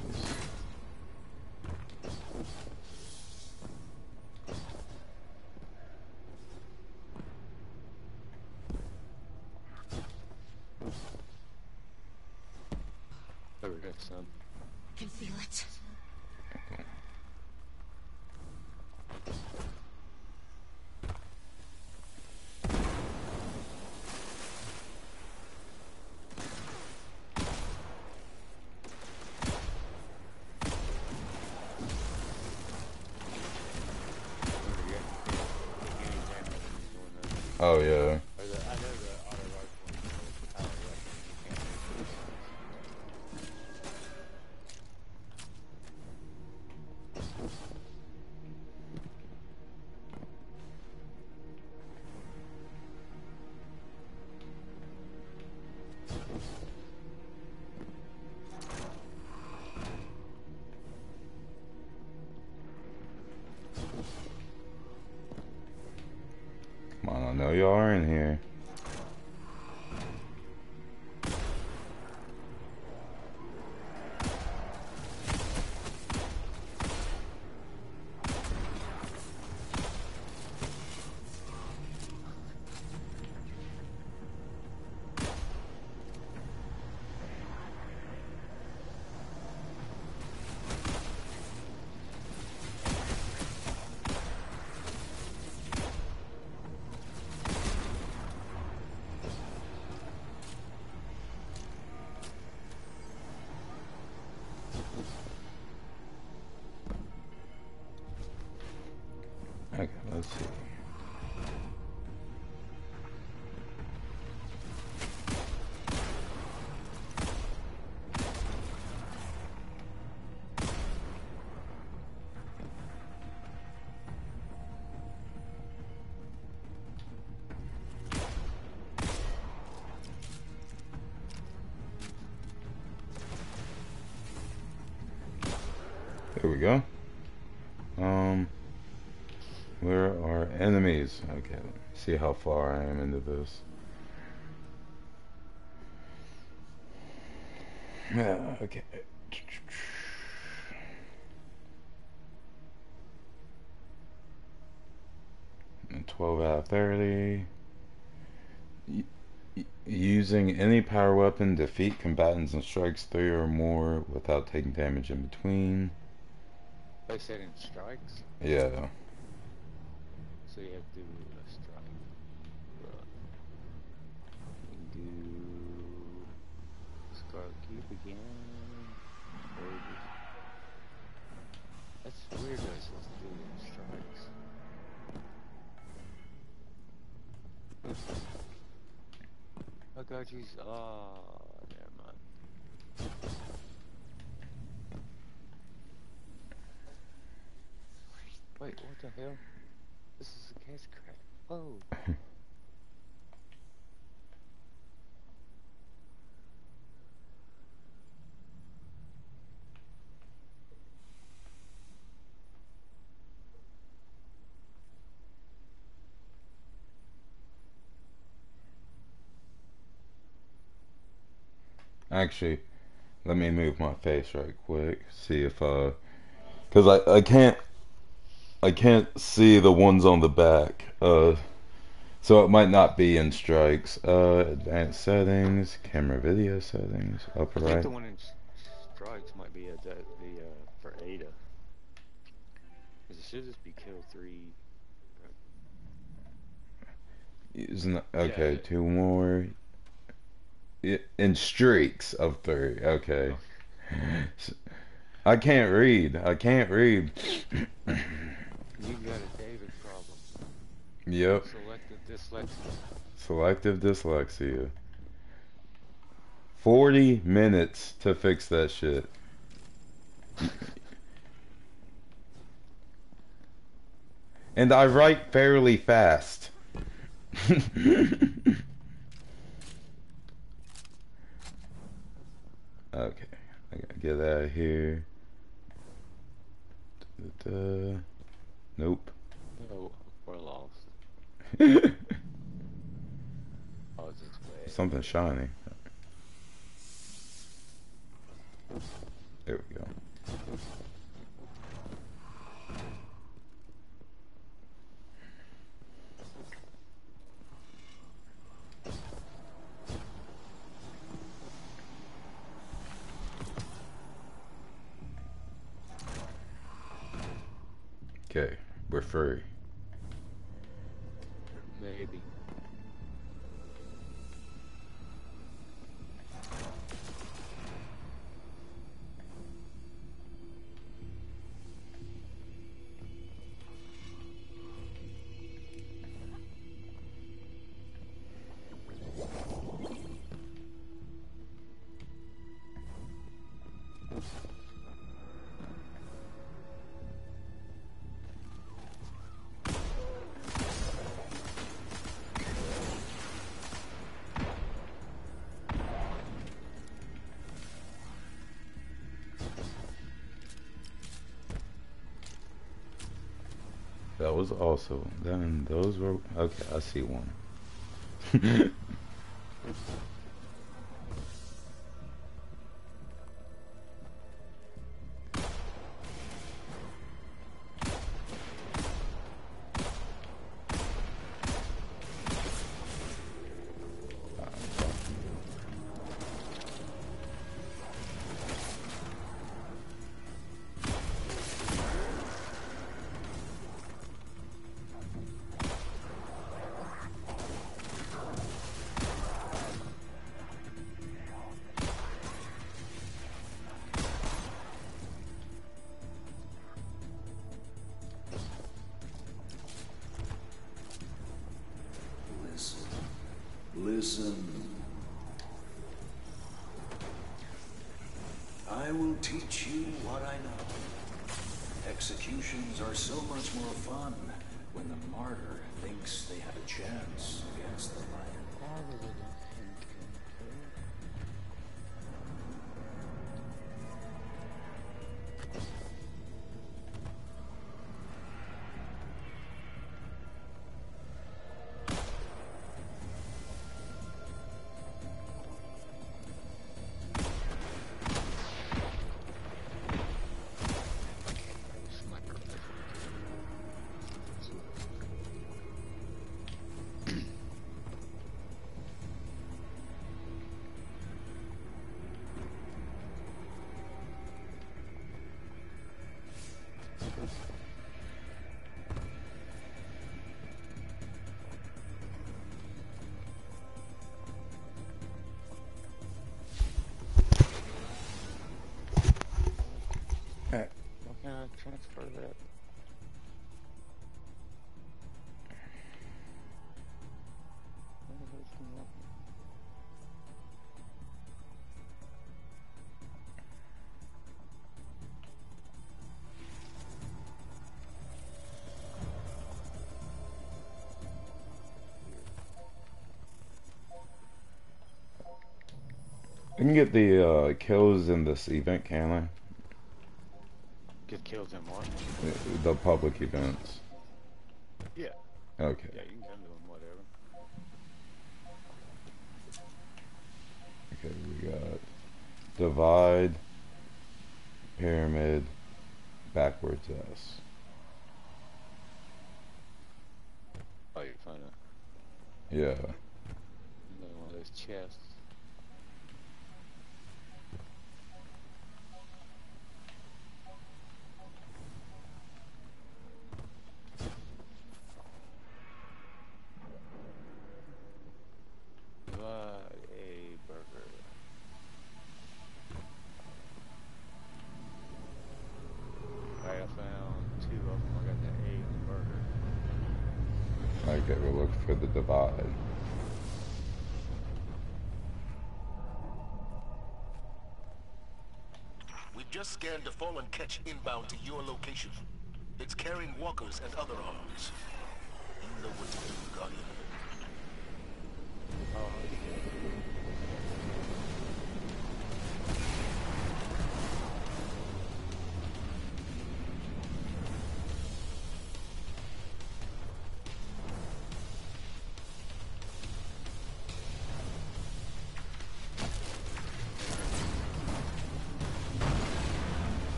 There we go. Um, where are enemies? Okay, see how far I am into this. Yeah, okay. And 12 out of 30. Y- y- Using any power weapon, defeat combatants and strikes three or more without taking damage in between. They said in strikes, Yeah. so you have to do a strike. Right. Do Scarlet Keep again. That's weird that it's supposed to do in strikes. Oh god, jeez. Oh, ah never mind. Wait, what the hell? This is a case crack. Oh. Actually, let me move my face right quick. See if uh, cause I I can't I can't see the ones on the back. Uh, so it might not be in strikes. Uh, advanced settings, camera video settings, upper I think right. the one in strikes might be a, the, the uh, for Ada. Cause it should just be kill three. Using okay, two more. In streaks of three. Okay. I can't read. I can't read. You got a David problem. Yep. Selective dyslexia. Selective dyslexia. 40 minutes to fix that shit. And I write fairly fast. okay, I gotta get out of here. Nope. Oh, we're lost. Oh, it's this way. Something shiny. There we go. Okay, we're also then those were okay. I see one. transfer that? I can get the uh, kills in this event, can I? Killed in what? The public events. Yeah. Okay. Yeah, you can come to them, whatever. Okay, we got divide, pyramid, backwards S. Oh, you're trying to Yeah. another one of those chests. Divide a burger. Alright, I found two of them. I got the A and the burger. Okay, we'll look for the divide. We've just scanned the fallen catch inbound to your location. It's carrying walkers and other arms. You know what to do, Guardian. Oh,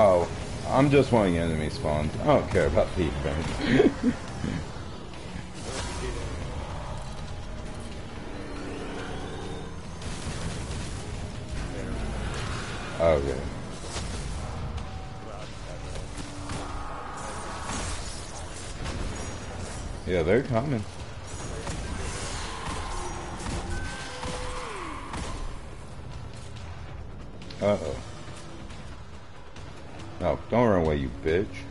Oh, I'm just wanting enemy spawns. I don't care about the event. okay. Yeah, they're coming. Run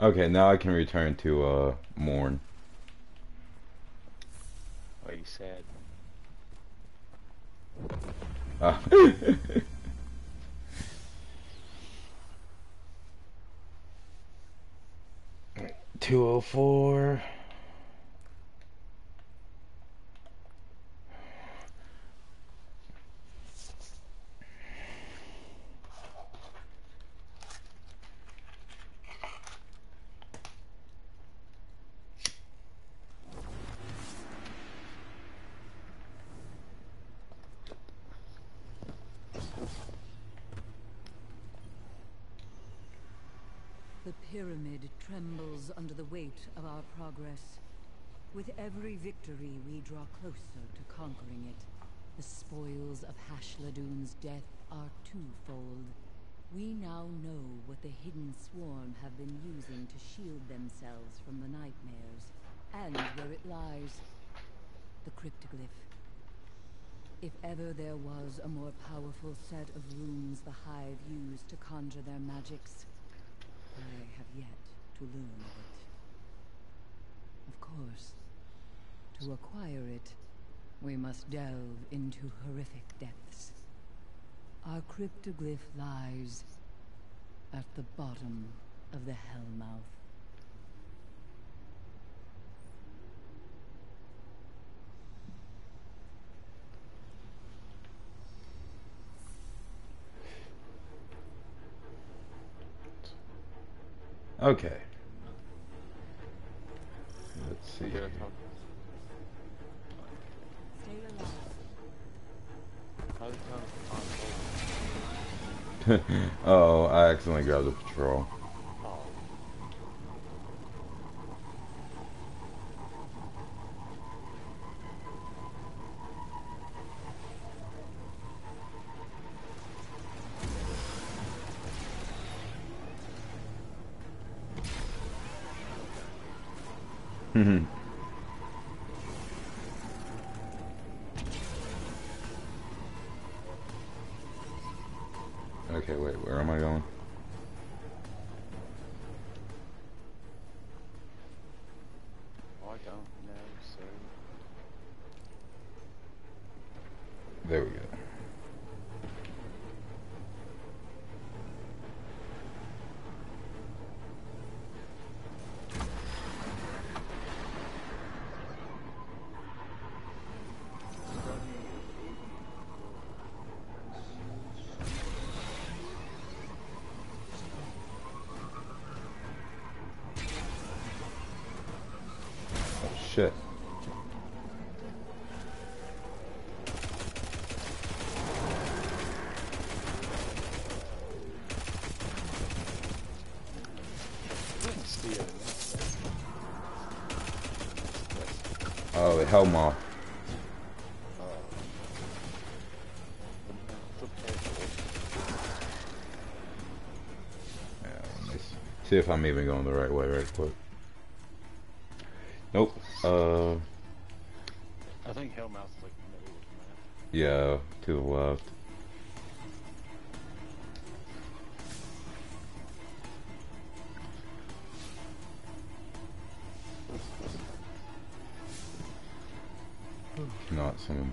Okay, now I can return to uh Morn. Are you sad? Uh, Two oh four. The pyramid trembles under the weight of our progress. With every victory, we draw closer to conquering it. The spoils of Hashladun's death are twofold. We now know what the Hidden Swarm have been using to shield themselves from the nightmares, and where it lies. The cryptoglyph. If ever there was a more powerful set of runes the Hive used to conjure their magics, yet to learn of it. Of course, to acquire it, we must delve into horrific depths. Our cryptoglyph lies at the bottom of the Hellmouth. Okay. Let's see. Good talk. How the hell is the oh, I accidentally grabbed the patrol. Mhm. The Hellmouth. Yeah, let me s- see if I'm even going the right way right quick. Nope. Uh, I think Hellmouth is like middle of the map. yeah, to the left.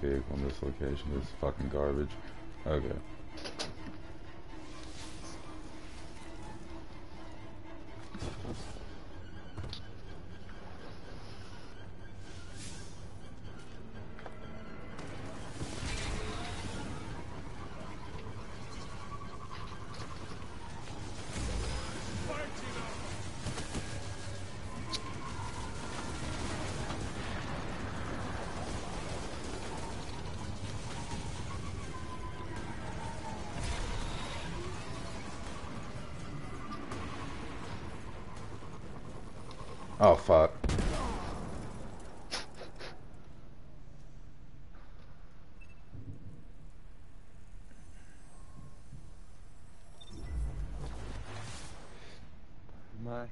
Vehicle on this location. Is fucking garbage. Okay.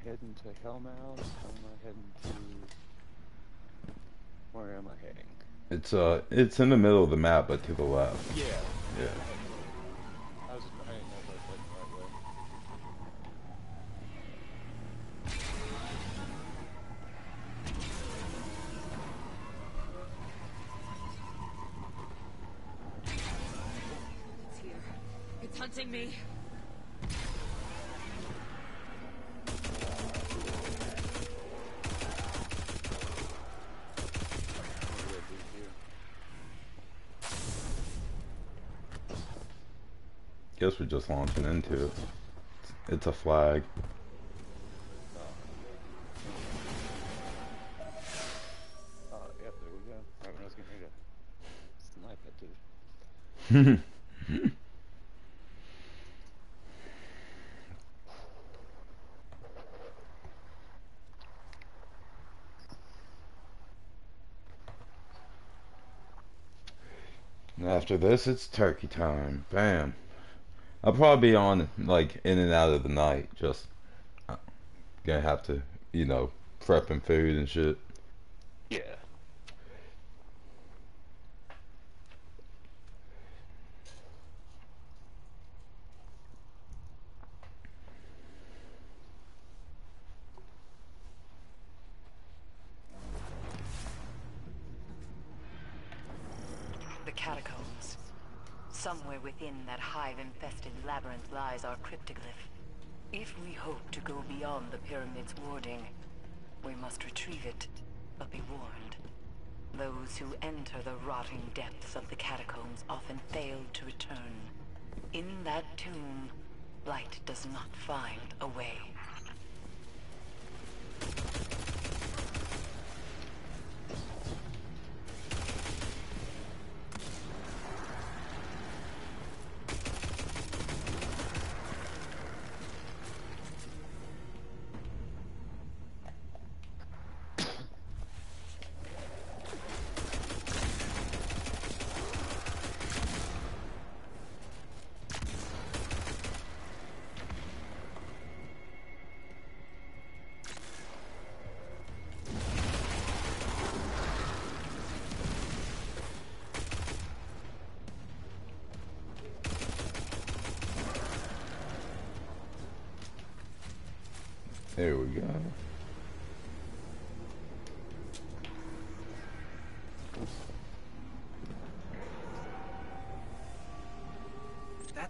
Heading to Hellmouth? Am I heading to... Where am I heading? It's uh, it's in the middle of the map, but to the left. Yeah. Yeah. Launching into. It's a flag. After this, it's turkey time. Bam. I'll probably be on like in and out of the night. Just gonna have to, you know, prepping food and shit.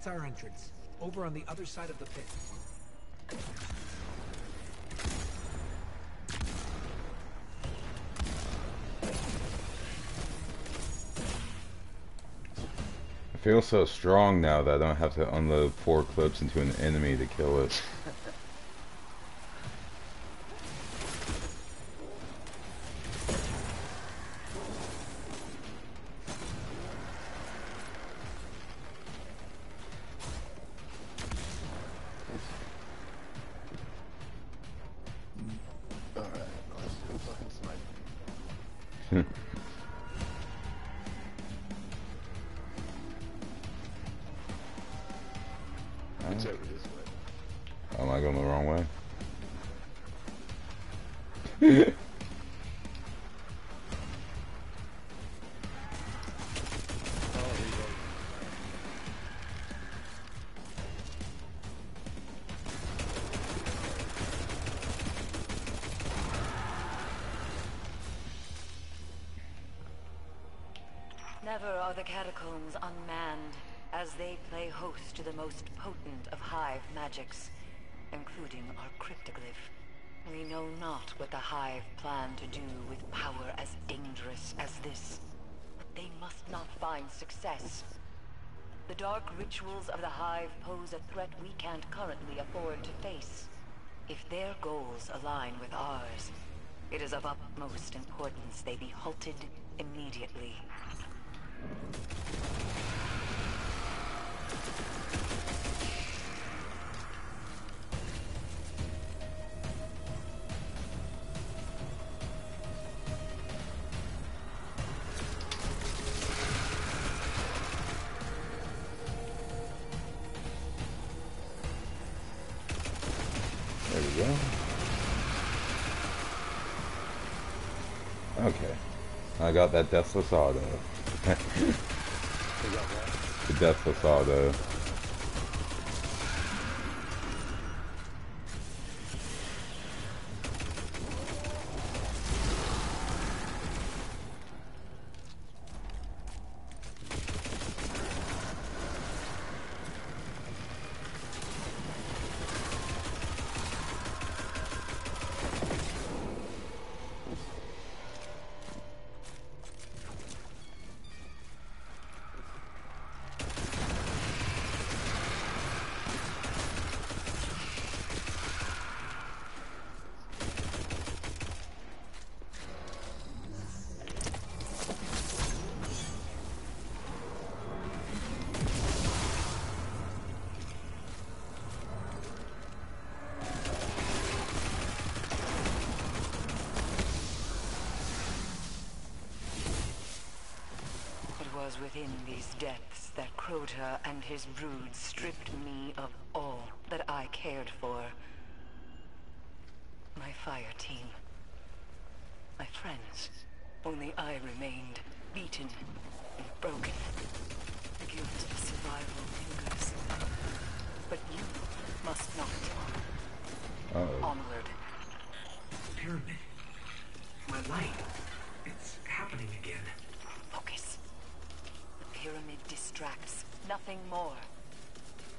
That's our entrance. Over on the other side of the pit. I feel so strong now that I don't have to unload four clips into an enemy to kill it. Never are the catacombs unmanned, as they play host to the most potent of hive magics, including our cryptoglyph. We know not what the Hive plan to do with power as dangerous as this, but they must not find success. The dark rituals of the Hive pose a threat we can't currently afford to face. If their goals align with ours, it is of utmost importance they be halted immediately. Got that Deathless Auto. the Deathless Auto. It was within these depths that Crota and his brood stripped me of all that I cared for. My fire team. My friends. Only I remained, beaten and broken. The guilt of survival lingers. But you must not. Uh-oh. Onward. Pyramid. My light. It's happening again. Focus. The pyramid distracts, nothing more.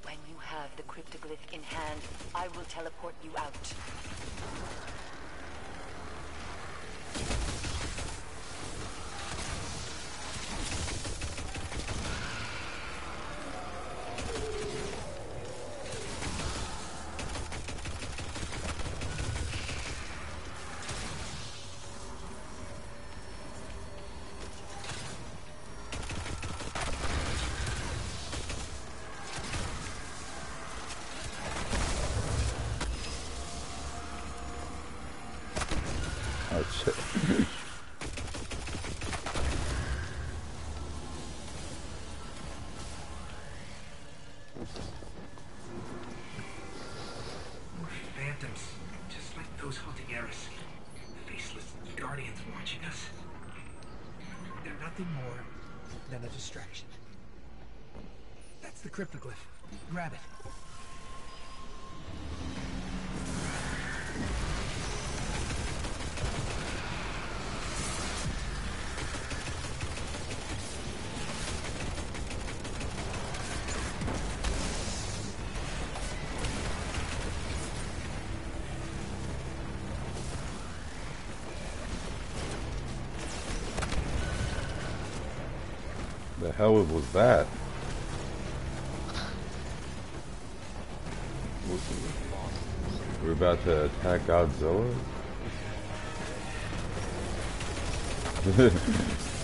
When you have the in hand, I will teleport you out. Nothing more than a distraction. That's the cryptoglyph. Grab it. Hell was that? We're about to attack Godzilla?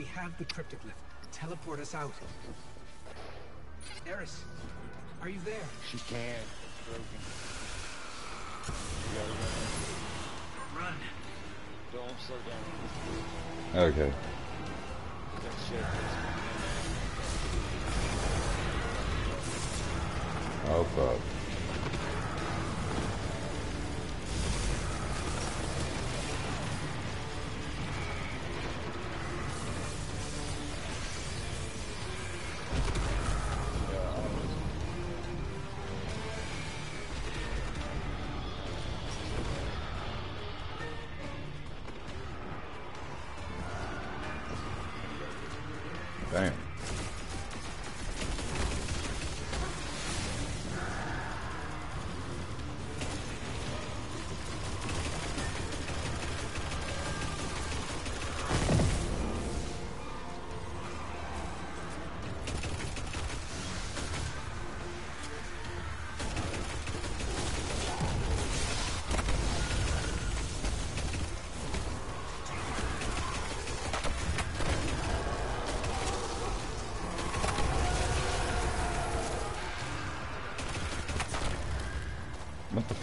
have the cryptoglyph. Teleport us out. Eris, are you there? She can't. It's broken. You Run. Don't slow down. Okay. That shit Oh fuck.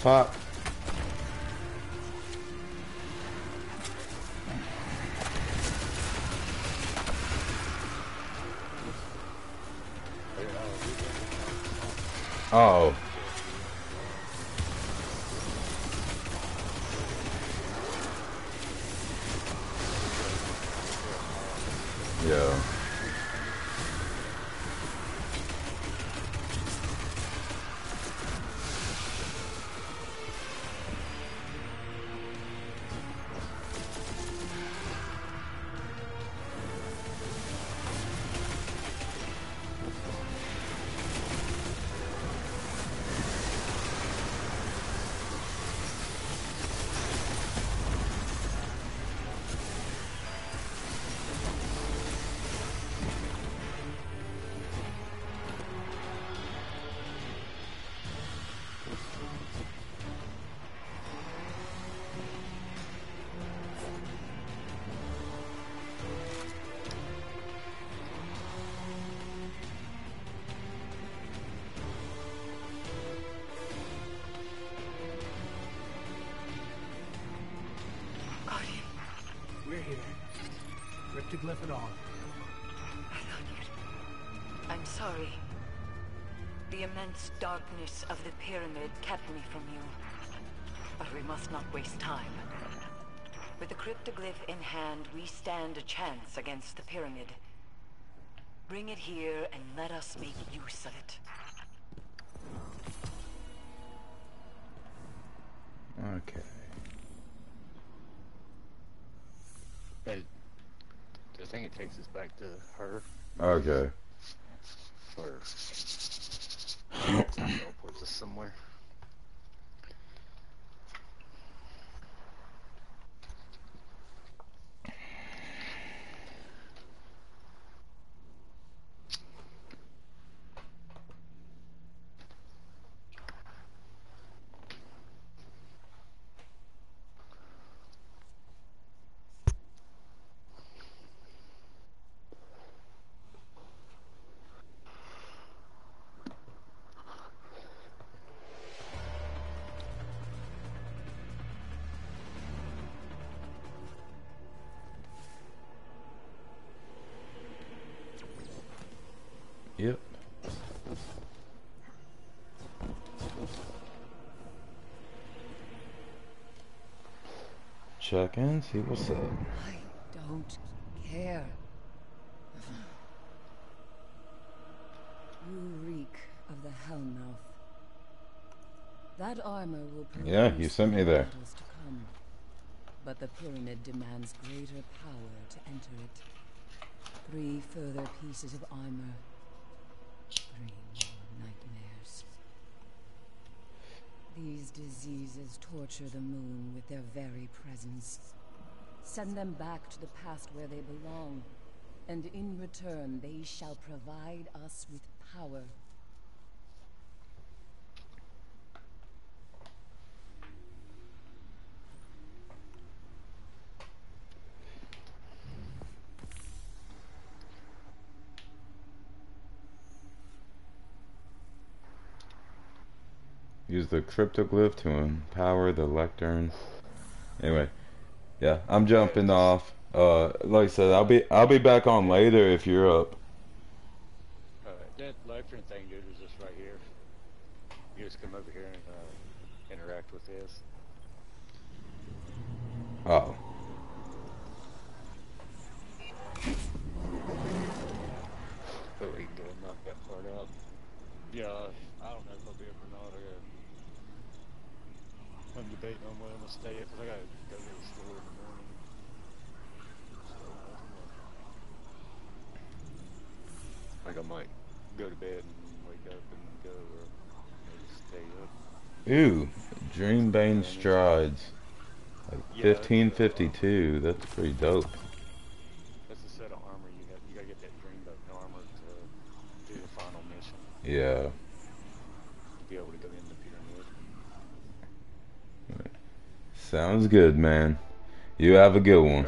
Fuck? Cryptoglyph and all. I'm sorry. The immense darkness of the pyramid kept me from you. But we must not waste time. With the cryptoglyph in hand, we stand a chance against the pyramid. Bring it here and let us make use of it. Takes us back to her. Okay. Check in, see what's up. I don't care. You reek of the Hellmouth. That armor will Yeah, you sent me there. to come. But the pyramid demands greater power to enter it. Three further pieces of armor. Three more nightmares. These diseases torture the moon with their very presence. Send them back to the past where they belong. And in return, they shall provide us with power. The cryptoglyph to empower the lectern. Anyway, yeah, I'm jumping off. Uh, like I said, I'll be I'll be back on later if you're up. Alright, that lectern thing, dude, is just right here. You just come over here and uh, interact with this. Oh. So we can go and knock that part out. Yeah, I don't know if I'll be able or not. I got, I'm debating on whether I'm gonna stay up because I gotta go to the store in the morning. So, I think I might go to bed and wake up and go, or maybe stay up. Ooh, Dreambane strides. Like Yeah, uh, 1552. That's pretty dope. That's a set of armor you got. You gotta get that dreamboat armor to do the final mission. Yeah. To be able to go in the pyramid. Sounds good, man. You have a good one.